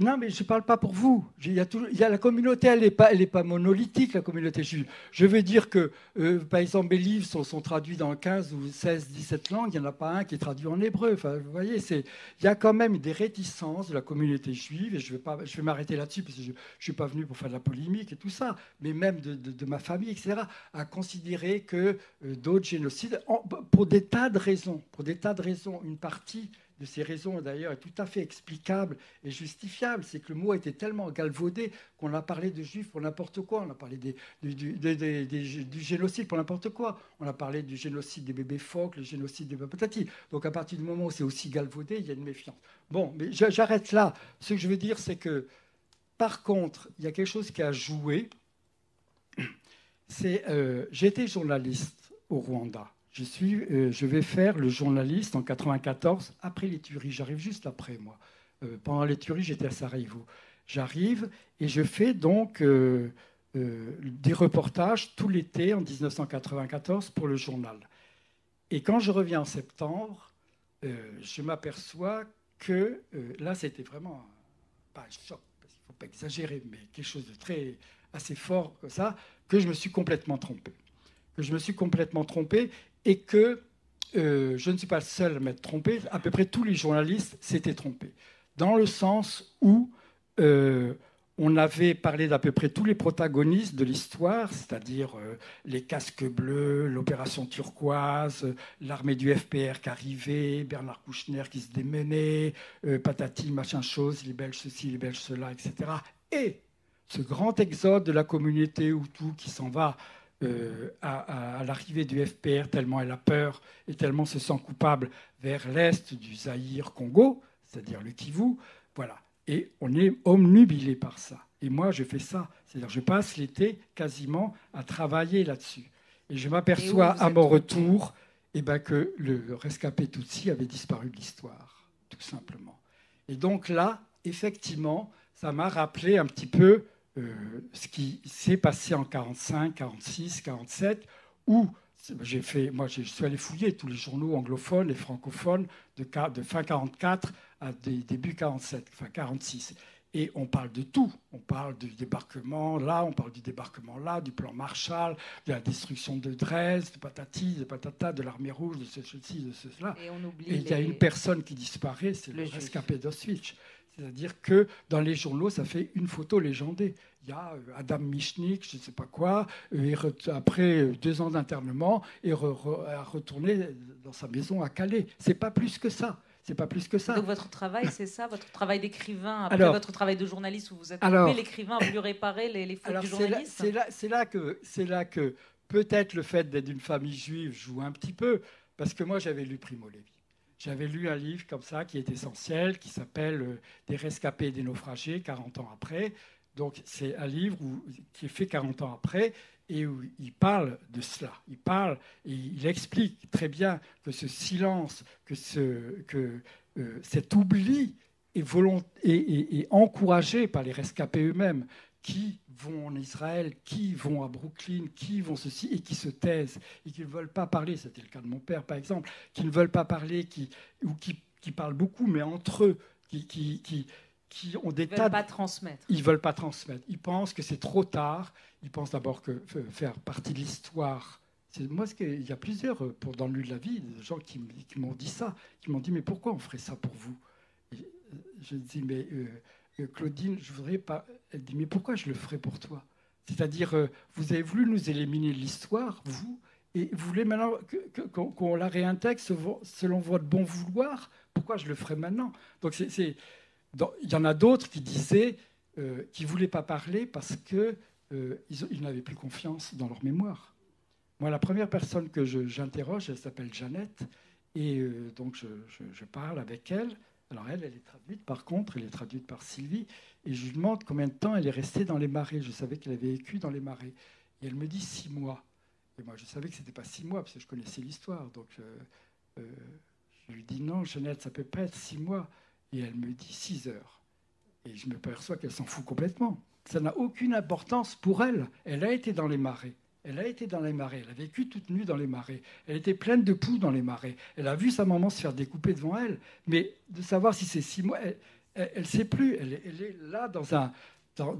non, mais je ne parle pas pour vous. Il y a, la communauté, elle n'est pas, monolithique, la communauté juive. Je veux dire que, euh, par exemple, mes livres sont, traduits dans 15 ou 16, 17 langues. Il n'y en a pas un qui est traduit en hébreu. Enfin, vous voyez, il y a quand même des réticences de la communauté juive. Et je vais, vais m'arrêter là-dessus parce que je ne suis pas venu pour faire de la polémique et tout ça. Mais même de, ma famille, etc., à considérer que euh, d'autres génocides, pour des tas de raisons, pour des tas de raisons, une partie de ces raisons, d'ailleurs, est tout à fait explicable et justifiable. C'est que le mot été tellement galvaudé qu'on a parlé de juifs pour n'importe quoi. On a parlé du, génocide pour n'importe quoi. On a parlé du génocide des bébés phoques, le génocide des patati. Donc à partir du moment où c'est aussi galvaudé, il y a une méfiance. Bon, mais j'arrête là. Ce que je veux dire, c'est que, par contre, il y a quelque chose qui a joué. C'est, euh, j'étais journaliste au Rwanda. Je, suis, euh, je vais faire le journaliste en 94, après les tueries. J'arrive juste après, moi. Euh, pendant les tueries, j'étais à Sarajevo. J'arrive et je fais donc euh, des reportages tout l'été en 1994 pour le journal. Et quand je reviens en septembre, je m'aperçois que là, c'était vraiment pas un choc, parce qu'il ne faut pas exagérer, mais quelque chose de très assez fort comme ça, que je me suis complètement trompé. Que je me suis complètement trompé et que euh, je ne suis pas le seul à m'être trompé, à peu près tous les journalistes s'étaient trompés, dans le sens où euh, on avait parlé d'à peu près tous les protagonistes de l'histoire, c'est-à-dire euh, les casques bleus, l'opération turquoise, l'armée du FPR qui arrivait, Bernard Kouchner qui se démenait, patati, machin chose, les Belges ceci, les Belges cela, etc. Et ce grand exode de la communauté Hutu qui s'en va euh, à, l'arrivée du FPR, tellement elle a peur et tellement se sent coupable vers l'est du Zaïre Congo, c'est-à-dire le Kivu. Voilà. Et on est omnubilé par ça. Et moi, je fais ça. C'est-à-dire, je passe l'été quasiment à travailler là-dessus. Et je m'aperçois à mon retour eh ben, que le rescapé Tutsi avait disparu de l'histoire, tout simplement. Et donc là, effectivement, ça m'a rappelé un petit peu ce qui s'est passé en 45, 46, 47, où j'ai fait, moi, je suis allé fouiller tous les journaux anglophones et francophones de, de fin 44 à début 47, fin 46. Et on parle de tout. On parle du débarquement là, on parle du débarquement là, du plan Marshall, de la destruction de Dresde, de patati, de patata, de l'armée rouge, de ceci, de cela. Et, il y a une personne qui disparaît, c'est le, rescapé d'Auschwitz. C'est-à-dire que dans les journaux, ça fait une photo légendée. Il y a euh, Adam Michnik, je ne sais pas quoi, euh, après euh, deux ans d'internement, et a retourné dans sa maison à Calais. C'est pas plus que ça. C'est pas plus que ça. Donc votre travail, c'est ça, votre travail d'écrivain, après votre travail de journaliste où vous êtes coupé, l'écrivain a voulu réparer les, les fautes du journaliste. C'est là, là, que, c'est là que peut-être le fait d'être d'une famille juive joue un petit peu, parce que moi j'avais lu Primo Levi. J'avais lu un livre comme ça qui est essentiel, qui s'appelle euh, Des rescapés et des naufragés, 40 ans après. Donc c'est un livre qui est fait 40 ans après et où il parle de cela. Il parle et il explique très bien que ce silence, que, ce, que euh, cet oubli est, est, encouragé par les rescapés eux-mêmes qui vont en Israël, qui vont à Brooklyn, qui vont ceci, et qui se taisent, et qui ne veulent pas parler, c'était le cas de mon père par exemple, qui ne veulent pas parler, qui, ou qui, qui parlent beaucoup, mais entre eux, qui, qui, qui, qui ont des Ils ne veulent pas transmettre. Ils ne veulent pas transmettre. Ils pensent que c'est trop tard. Ils pensent d'abord que faire partie de l'histoire. Moi, il y a plusieurs, euh, pour, dans le lieu de la vie, de gens qui, m'ont dit ça, qui m'ont dit, mais pourquoi on ferait ça pour vous? Euh, Je dis, mais... Euh, Claudine, je voudrais pas. Elle dit Mais pourquoi je le ferais pour toi? C'est-à-dire, euh, vous avez voulu nous éliminer de l'histoire, vous, et vous voulez maintenant qu'on la réintègre selon votre bon vouloir Pourquoi je le ferais maintenant? Donc. Il y en a d'autres qui disaient, euh, qui ne voulaient pas parler parce qu'ils euh, ils, n'avaient plus confiance dans leur mémoire. Moi, la première personne que j'interroge, elle s'appelle Jeannette, et donc je, je, parle avec elle. Alors elle, elle est traduite par contre, elle est traduite par Sylvie, et je lui demande combien de temps elle est restée dans les marais. Je savais qu'elle avait vécu dans les marais. Et elle me dit six mois. Et moi, je savais que ce n'était pas six mois, parce que je connaissais l'histoire. Donc euh, euh, je lui dis non, Jeannette, ça peut pas être six mois. Et elle me dit six heures. Et je me perçois qu'elle s'en fout complètement. Ça n'a aucune importance pour elle. Elle a été dans les marais. Elle a été dans les marais, elle a vécu toute nue dans les marais, elle était pleine de poux dans les marais, elle a vu sa maman se faire découper devant elle, mais de savoir si c'est six mois, elle ne sait plus, elle, est là dans un... Dans,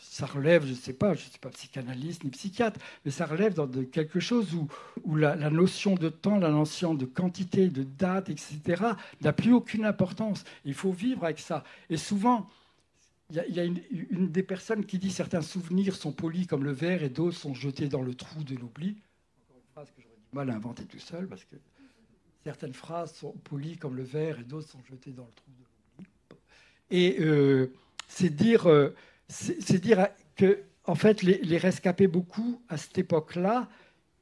ça relève, je ne sais pas, je ne suis pas psychanalyste ni psychiatre, mais ça relève dans de quelque chose où, où la, notion de temps, la notion de quantité, de date, etc., n'a plus aucune importance. Il faut vivre avec ça. Et souvent, il y a, une, des personnes qui dit certains souvenirs sont polis comme le verre et d'autres sont jetés dans le trou de l'oubli. Encore une phrase que j'aurais du mal à inventer tout seul parce que certaines phrases sont polies comme le verre et d'autres sont jetées dans le trou de l'oubli. Et euh, c'est dire, euh, c'est dire que en fait les, rescapés beaucoup à cette époque-là,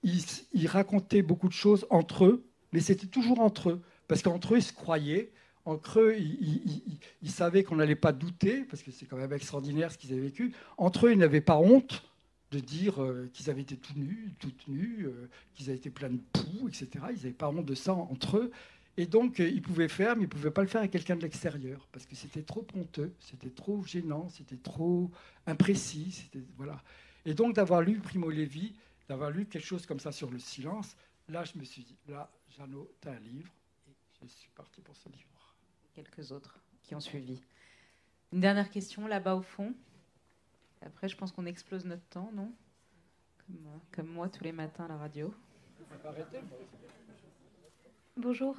ils, ils racontaient beaucoup de choses entre eux, mais c'était toujours entre eux parce qu'entre eux ils se croyaient en creux, ils, savaient qu'on n'allait pas douter, parce que c'est quand même extraordinaire ce qu'ils avaient vécu. Entre eux, ils n'avaient pas honte de dire euh, qu'ils avaient été tout nus, toutes nus, euh, qu'ils avaient été pleins de poux, etc. Ils n'avaient pas honte de ça entre eux. Et donc, euh, ils pouvaient faire, mais ils ne pouvaient pas le faire avec quelqu'un de l'extérieur, parce que c'était trop honteux, c'était trop gênant, c'était trop imprécis. Voilà. Et donc, d'avoir lu Primo Levi, d'avoir lu quelque chose comme ça sur le silence, là, je me suis dit, là, Jeannot, tu un livre, et je suis parti pour ce livre quelques autres qui ont suivi. Une dernière question là-bas au fond. Après, je pense qu'on explose notre temps, non? Comme, moi tous les matins à la radio. Bonjour.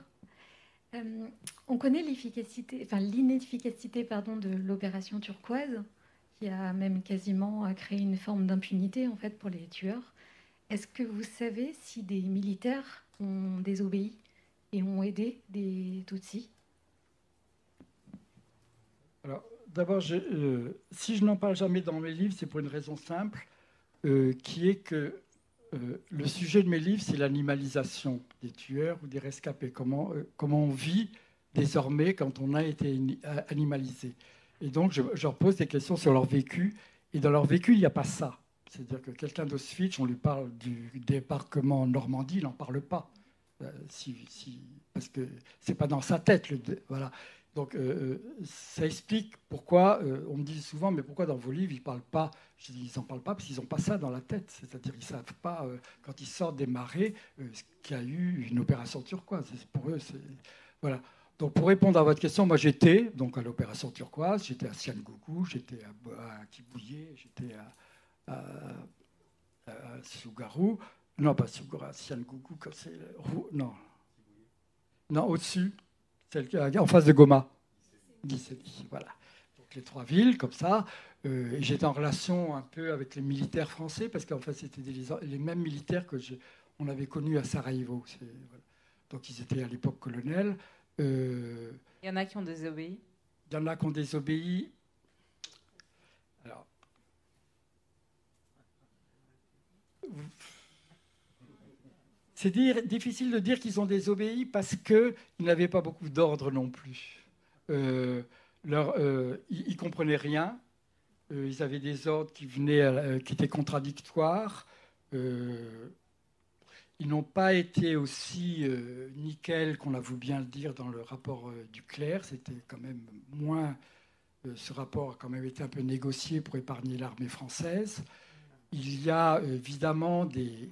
Euh, on connaît l'efficacité, l'inefficacité pardon de l'opération turquoise, qui a même quasiment créé une forme d'impunité en fait pour les tueurs. Est-ce que vous savez si des militaires ont désobéi et ont aidé des Tutsis alors, d'abord, euh, si je n'en parle jamais dans mes livres, c'est pour une raison simple, euh, qui est que euh, le sujet de mes livres, c'est l'animalisation des tueurs ou des rescapés. Comment, on vit désormais quand on a été animalisé. Et donc, je, leur pose des questions sur leur vécu. Et dans leur vécu, il n'y a pas ça. C'est-à-dire que quelqu'un d'Auschwitz, on lui parle du débarquement en Normandie, il n'en parle pas. Parce que c'est pas dans sa tête. Voilà. Donc euh, euh, ça explique pourquoi, euh, on me dit souvent, mais pourquoi dans vos livres, ils parlent pas Je dis, ils n'en parlent pas parce qu'ils n'ont pas ça dans la tête. C'est-à-dire qu'ils ne savent pas, quand ils sortent des marais, qu'il y a eu une opération turquoise. Pour eux, c'est... Voilà. Donc pour répondre à votre question, moi j'étais donc à l'opération turquoise, j'étais à Siangougou, j'étais à, à Kibouye, j'étais à, à, Sougarou. Non, pas Sougarou, à Siangougou, non. Non, au-dessus, celle en face de Goma. Voilà. Donc les trois villes, comme ça. Euh, J'étais en relation un peu avec les militaires français, parce qu'en fait, c'était les, mêmes militaires que je, on avait connus à Sarajevo. Voilà. Donc ils étaient à l'époque colonels. Euh, il y en a qui ont désobéi Il y en a qui ont désobéi. Alors. C'est difficile de dire qu'ils ont désobéi parce qu'ils n'avaient pas beaucoup d'ordre non plus. Euh, euh, ils ne comprenaient rien. Euh, ils avaient des ordres qui, venaient, qui étaient contradictoires. ils n'ont pas été aussi nickel qu'on a voulu bien le dire dans le rapport du clerc. C'était quand même moins. ce rapport a quand même été un peu négocié pour épargner l'armée française. Il y a évidemment des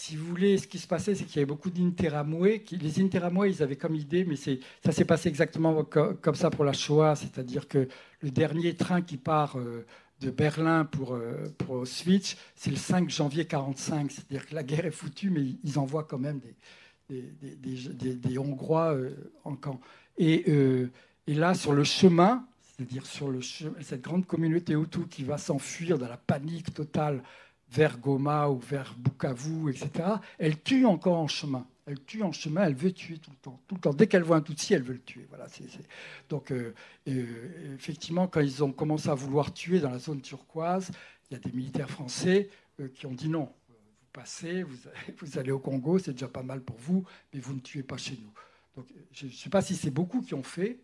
si vous voulez, ce qui se passait, c'est qu'il y avait beaucoup d'interamoués. Les interamoués, ils avaient comme idée, mais ça s'est passé exactement comme ça pour la Shoah, c'est-à-dire que le dernier train qui part euh, de Berlin pour, euh, pour Auschwitz, c'est le 5 janvier 1945. C'est-à-dire que la guerre est foutue, mais ils envoient quand même des, Hongrois euh, en camp. Et, là, sur le chemin, c'est-à-dire sur cette grande communauté Hutu qui va s'enfuir dans la panique totale vers Goma ou vers Bukavu, etc., elle tue encore en chemin. Elle tue en chemin, elle veut tuer tout le temps. Tout le temps. Dès qu'elle voit un Tutsi, elle veut le tuer. Voilà, Donc, euh, euh, effectivement, quand ils ont commencé à vouloir tuer dans la zone turquoise, il y a des militaires français euh, qui ont dit non. Vous passez, vous, *laughs* allez au Congo, c'est déjà pas mal pour vous, mais vous ne tuez pas chez nous. Donc, je ne sais pas si c'est beaucoup qui ont fait,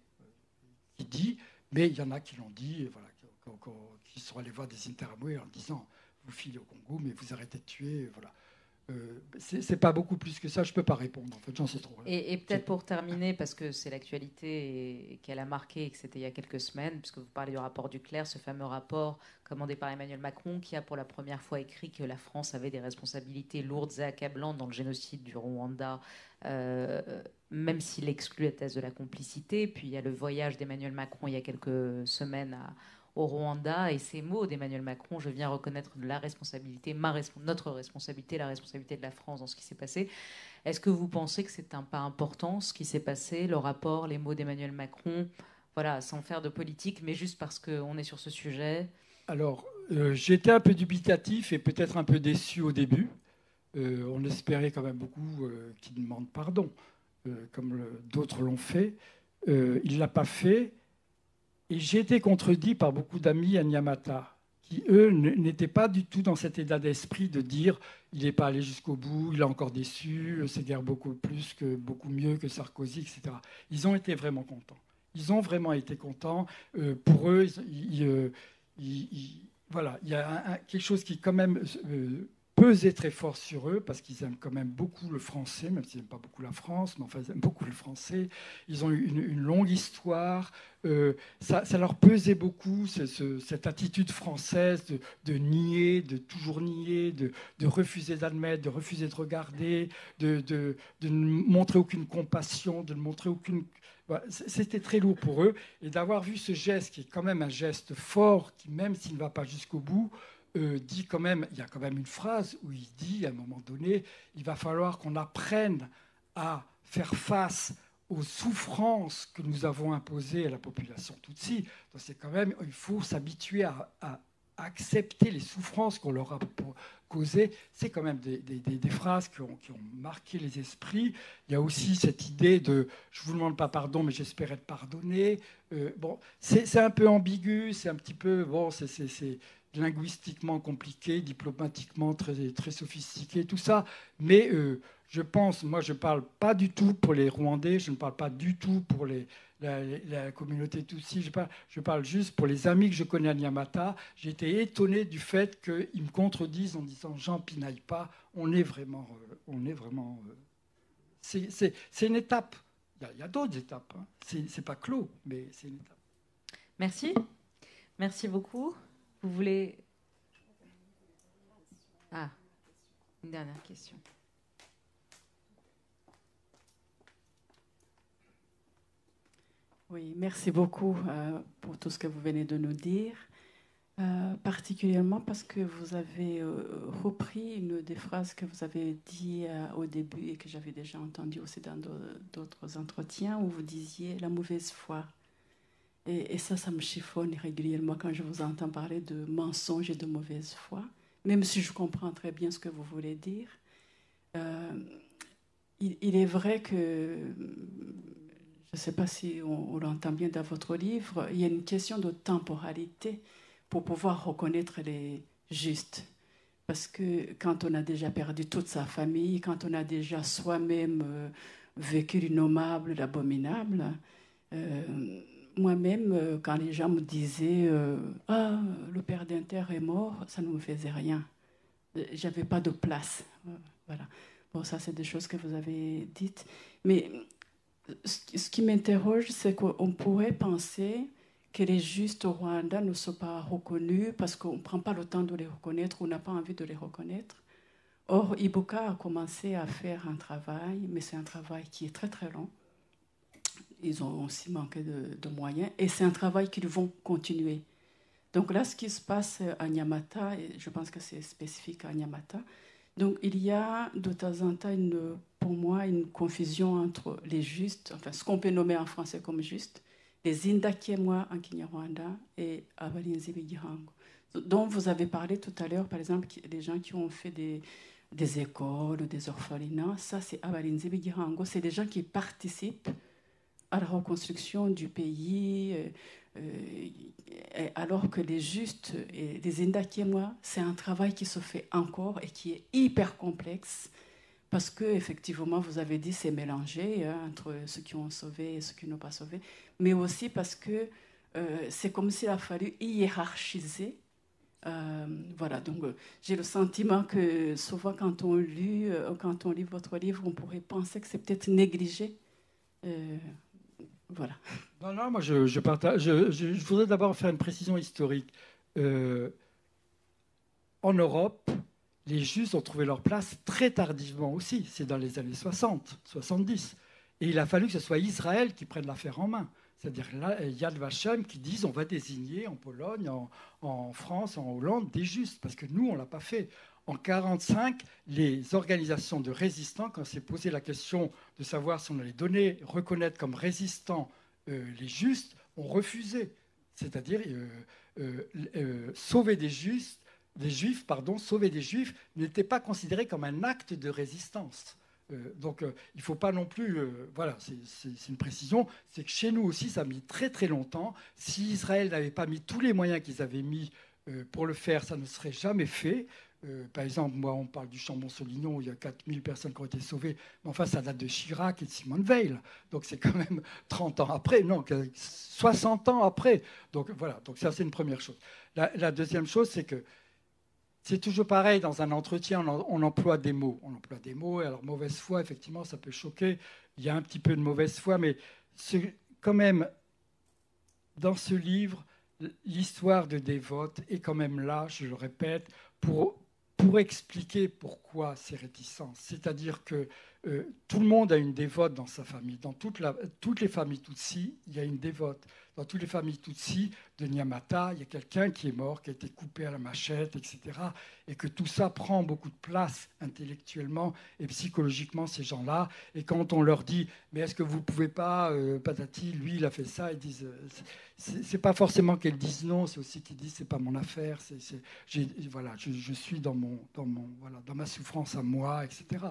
qui dit, mais il y en a qui l'ont dit, voilà, qui, sont allés voir des interamoués en disant vous filez au Congo, mais vous arrêtez de tuer. Voilà. Euh, c'est pas beaucoup plus que ça, je peux pas répondre. En fait, j'en sais trop. Et, peut-être pour terminer, parce que c'est l'actualité et qu'elle a marqué et que c'était il y a quelques semaines, puisque vous parlez du rapport du Duclerc, ce fameux rapport commandé par Emmanuel Macron, qui a pour la première fois écrit que la France avait des responsabilités lourdes et accablantes dans le génocide du Rwanda, euh, même s'il exclut la thèse de la complicité. Puis il y a le voyage d'Emmanuel Macron il y a quelques semaines à au Rwanda et ces mots d'Emmanuel Macron, je viens reconnaître la responsabilité, notre responsabilité, la responsabilité de la France dans ce qui s'est passé. Est-ce que vous pensez que c'est un pas important ce qui s'est passé, le rapport, les mots d'Emmanuel Macron, voilà, sans faire de politique, mais juste parce qu'on est sur ce sujet? Alors, euh, j'étais un peu dubitatif et peut-être un peu déçu au début. Euh, on espérait quand même beaucoup euh, qu'il demande pardon, comme d'autres l'ont fait. il ne l'a pas fait. Et j'ai été contredit par beaucoup d'amis à Nyamata, qui, eux, n'étaient pas du tout dans cet état d'esprit de dire il n'est pas allé jusqu'au bout, il a encore déçu, c'est guère beaucoup plus que beaucoup mieux que Sarkozy, etc. Ils ont été vraiment contents. Ils ont vraiment été contents. Euh, pour eux, euh, voilà, il y a quelque chose qui quand même euh, peser très fort sur eux parce qu'ils aiment quand même beaucoup le français, même s'ils n'aiment pas beaucoup la France, mais enfin ils aiment beaucoup le français. Ils ont eu une, longue histoire. Euh, ça, leur pesait beaucoup cette attitude française de, nier, de toujours nier, de, refuser d'admettre, de refuser de regarder, de, de, ne montrer aucune compassion, de ne montrer aucune c'était très lourd pour eux. Et d'avoir vu ce geste, qui est quand même un geste fort, qui même s'il ne va pas jusqu'au bout, euh, dit quand même, il y a quand même une phrase où il dit à un moment donné, il va falloir qu'on apprenne à faire face aux souffrances que nous avons imposées à la population Tutsi. Donc c'est quand même, il faut s'habituer à, accepter les souffrances qu'on leur a causées. C'est quand même des, phrases qui ont, marqué les esprits. Il y a aussi cette idée de je vous demande pas pardon, mais j'espère être pardonné. Euh, bon, c'est un peu ambigu, c'est un petit peu bon, c'est linguistiquement compliqué, diplomatiquement très, très sophistiqué, tout ça. Mais euh, je pense, moi je ne parle pas du tout pour les Rwandais, je ne parle pas du tout pour les, la, communauté Tutsi, je parle, je parle juste pour les amis que je connais à Nyamata. J'ai été étonné du fait qu'ils me contredisent en disant Jean pinaille pas, on est vraiment. Euh, on est vraiment euh, c'est une étape. Il y a, d'autres étapes. Hein. C'est pas clos, mais c'est une étape. Merci. Merci beaucoup. Vous voulez... Ah, une dernière question. Oui, merci beaucoup euh, pour tout ce que vous venez de nous dire. Euh, particulièrement parce que vous avez euh, repris une des phrases que vous avez dit au début et que j'avais déjà entendu aussi dans d'autres entretiens où vous disiez la mauvaise foi. Et, ça, ça me chiffonne régulièrement quand je vous entends parler de mensonge et de mauvaise foi, même si je comprends très bien ce que vous voulez dire. Il, il, est vrai que, je ne sais pas si on, on l'entend bien dans votre livre, il y a une question de temporalité pour pouvoir reconnaître les justes. Parce que quand on a déjà perdu toute sa famille, quand on a déjà soi-même euh, vécu l'innommable, l'abominable, euh, moi-même, euh, quand les gens me disaient Ah, le père d'Inter est mort, ça ne me faisait rien. J'avais pas de place. voilà. Bon, ça, c'est des choses que vous avez dites. Mais ce qui m'interroge, c'est qu'on pourrait penser que les justes au Rwanda ne sont pas reconnus parce qu'on ne prend pas le temps de les reconnaître, on n'a pas envie de les reconnaître. Or, Ibuka a commencé à faire un travail, mais c'est un travail qui est très très long. Ils ont aussi manqué de, moyens et c'est un travail qu'ils vont continuer. Donc là, ce qui se passe à Nyamata, et je pense que c'est spécifique à Nyamata, donc il y a de temps en temps, une, pour moi, une confusion entre les justes, enfin ce qu'on peut nommer en français comme justes, les Indakemwa en Kinyarwanda et Abalinzi Bigihango, dont vous avez parlé tout à l'heure, par exemple, les gens qui ont fait des, des écoles, des orphelinats, ça c'est Abalinzi Bigihango, c'est des gens qui participent la reconstruction du pays, euh, euh, alors que les justes et les Indakemwa, c'est un travail qui se fait encore et qui est hyper complexe parce que effectivement, vous avez dit, c'est mélangé hein, entre ceux qui ont sauvé et ceux qui n'ont pas sauvé, mais aussi parce que euh, c'est comme s'il a fallu hiérarchiser. Voilà, donc j'ai le sentiment que souvent quand on lit, quand on lit votre livre, on pourrait penser que c'est peut-être négligé. Euh, voilà. Non, non, moi je, partage. Je, voudrais d'abord faire une précision historique. en Europe, les Justes ont trouvé leur place très tardivement aussi. C'est dans les années 60, 70. Et il a fallu que ce soit Israël qui prenne l'affaire en main. C'est-à-dire Yad Vashem qui disent on va désigner en Pologne, en, en France, en Hollande des justes, parce que nous, on ne l'a pas fait. En 1945, les organisations de résistants, quand s'est posé la question de savoir si on allait donner, reconnaître comme résistants euh, les justes, ont refusé. C'est-à-dire euh, euh, sauver des justes des juifs, pardon, sauver des juifs n'était pas considéré comme un acte de résistance. Donc il ne faut pas non plus, voilà, c'est une précision, c'est que chez nous aussi ça a mis très très longtemps. Si Israël n'avait pas mis tous les moyens qu'ils avaient mis pour le faire, ça ne serait jamais fait. Euh, par exemple, moi on parle du Chambon-Solignon il y a 4000 personnes qui ont été sauvées, mais enfin ça date de Chirac et de Simone Veil, donc c'est quand même *laughs* 30 ans après, non, 60 ans après. Donc voilà, donc ça c'est une première chose. La, deuxième chose c'est que c'est toujours pareil, dans un entretien, on, emploie des mots. On emploie des mots, alors mauvaise foi, effectivement, ça peut choquer. Il y a un petit peu de mauvaise foi, mais quand même, dans ce livre, l'histoire de dévote est quand même là, je le répète, pour, pour expliquer pourquoi ces réticences. C'est-à-dire que euh, tout le monde a une dévote dans sa famille. Dans toutes les familles Tutsi, il y a une dévote dans toutes les familles Tutsi de Nyamata, il y a quelqu'un qui est mort, qui a été coupé à la machette, etc. Et que tout ça prend beaucoup de place intellectuellement et psychologiquement, ces gens-là. Et quand on leur dit, mais est-ce que vous ne pouvez pas, euh, patati, lui, il a fait ça, ils disent, euh, c'est pas forcément qu'elles disent non, c'est aussi qu'ils disent, c'est pas mon affaire, c'est, voilà, je, je, suis dans, mon, dans, mon, voilà, dans ma souffrance à moi, etc.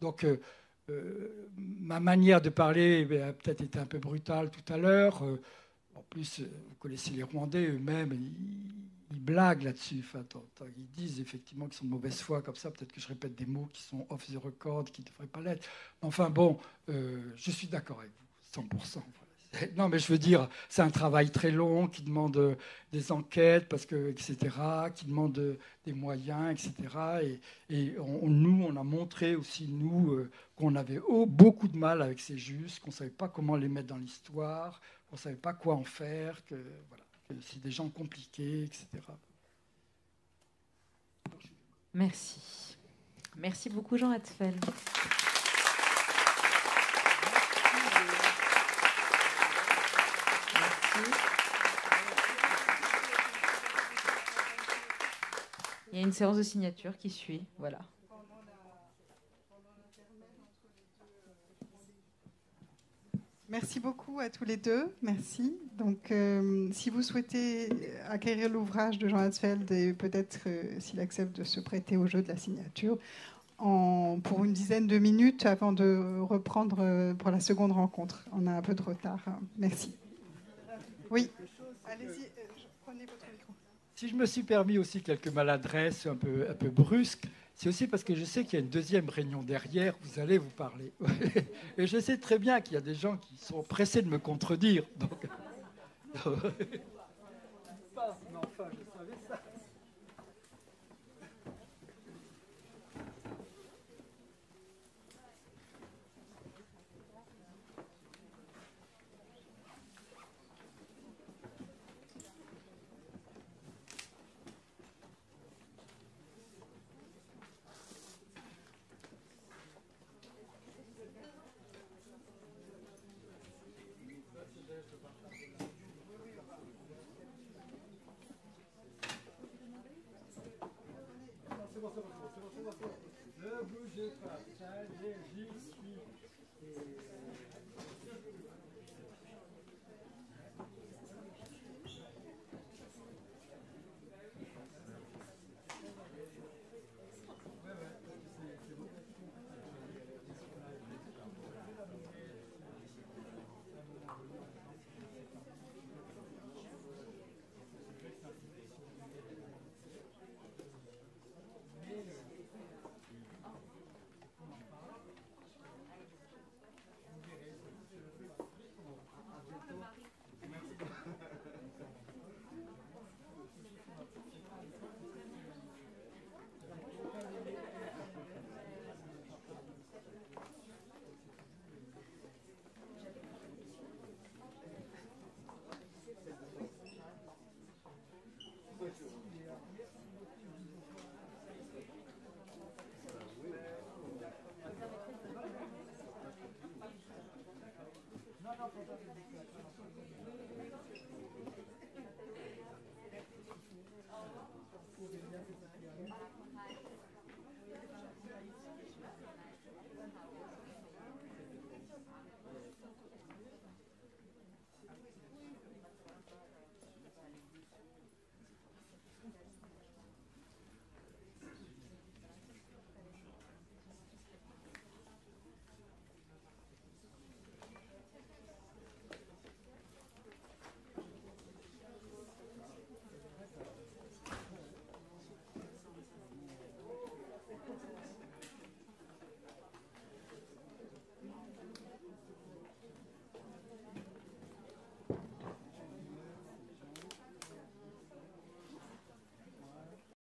Donc, euh, euh, ma manière de parler a peut-être été un peu brutale tout à l'heure. Euh, en plus, vous connaissez les Rwandais eux-mêmes, ils, blaguent là-dessus. Enfin, ils disent effectivement qu'ils sont de mauvaise foi comme ça. Peut-être que je répète des mots qui sont off the record, qui ne devraient pas l'être. Enfin bon, je suis d'accord avec vous, 100%. *laughs* Non, mais je veux dire, c'est un travail très long qui demande des enquêtes, parce que, etc., qui demande des moyens, etc. Et, nous, on a montré aussi, nous, euh, qu'on avait oh, beaucoup de mal avec ces justes, qu'on ne savait pas comment les mettre dans l'histoire, on ne savait pas quoi en faire, que, voilà, que c'est des gens compliqués, etc. Merci. Merci beaucoup, Jean Hatzfeld. Il y a une séance de signature qui suit. Voilà. Merci beaucoup à tous les deux. Merci. Donc, euh, si vous souhaitez acquérir l'ouvrage de Jean Hatzfeld et peut-être euh, s'il accepte de se prêter au jeu de la signature, pour une dizaine de minutes avant de reprendre euh, pour la seconde rencontre. On a un peu de retard. Merci. Oui. Allez-y, prenez votre micro. Si je me suis permis aussi quelques maladresses un peu, un peu brusques, c'est aussi parce que je sais qu'il y a une deuxième réunion derrière, vous allez vous parler. *laughs* Et je sais très bien qu'il y a des gens qui sont pressés de me contredire. Donc... *laughs*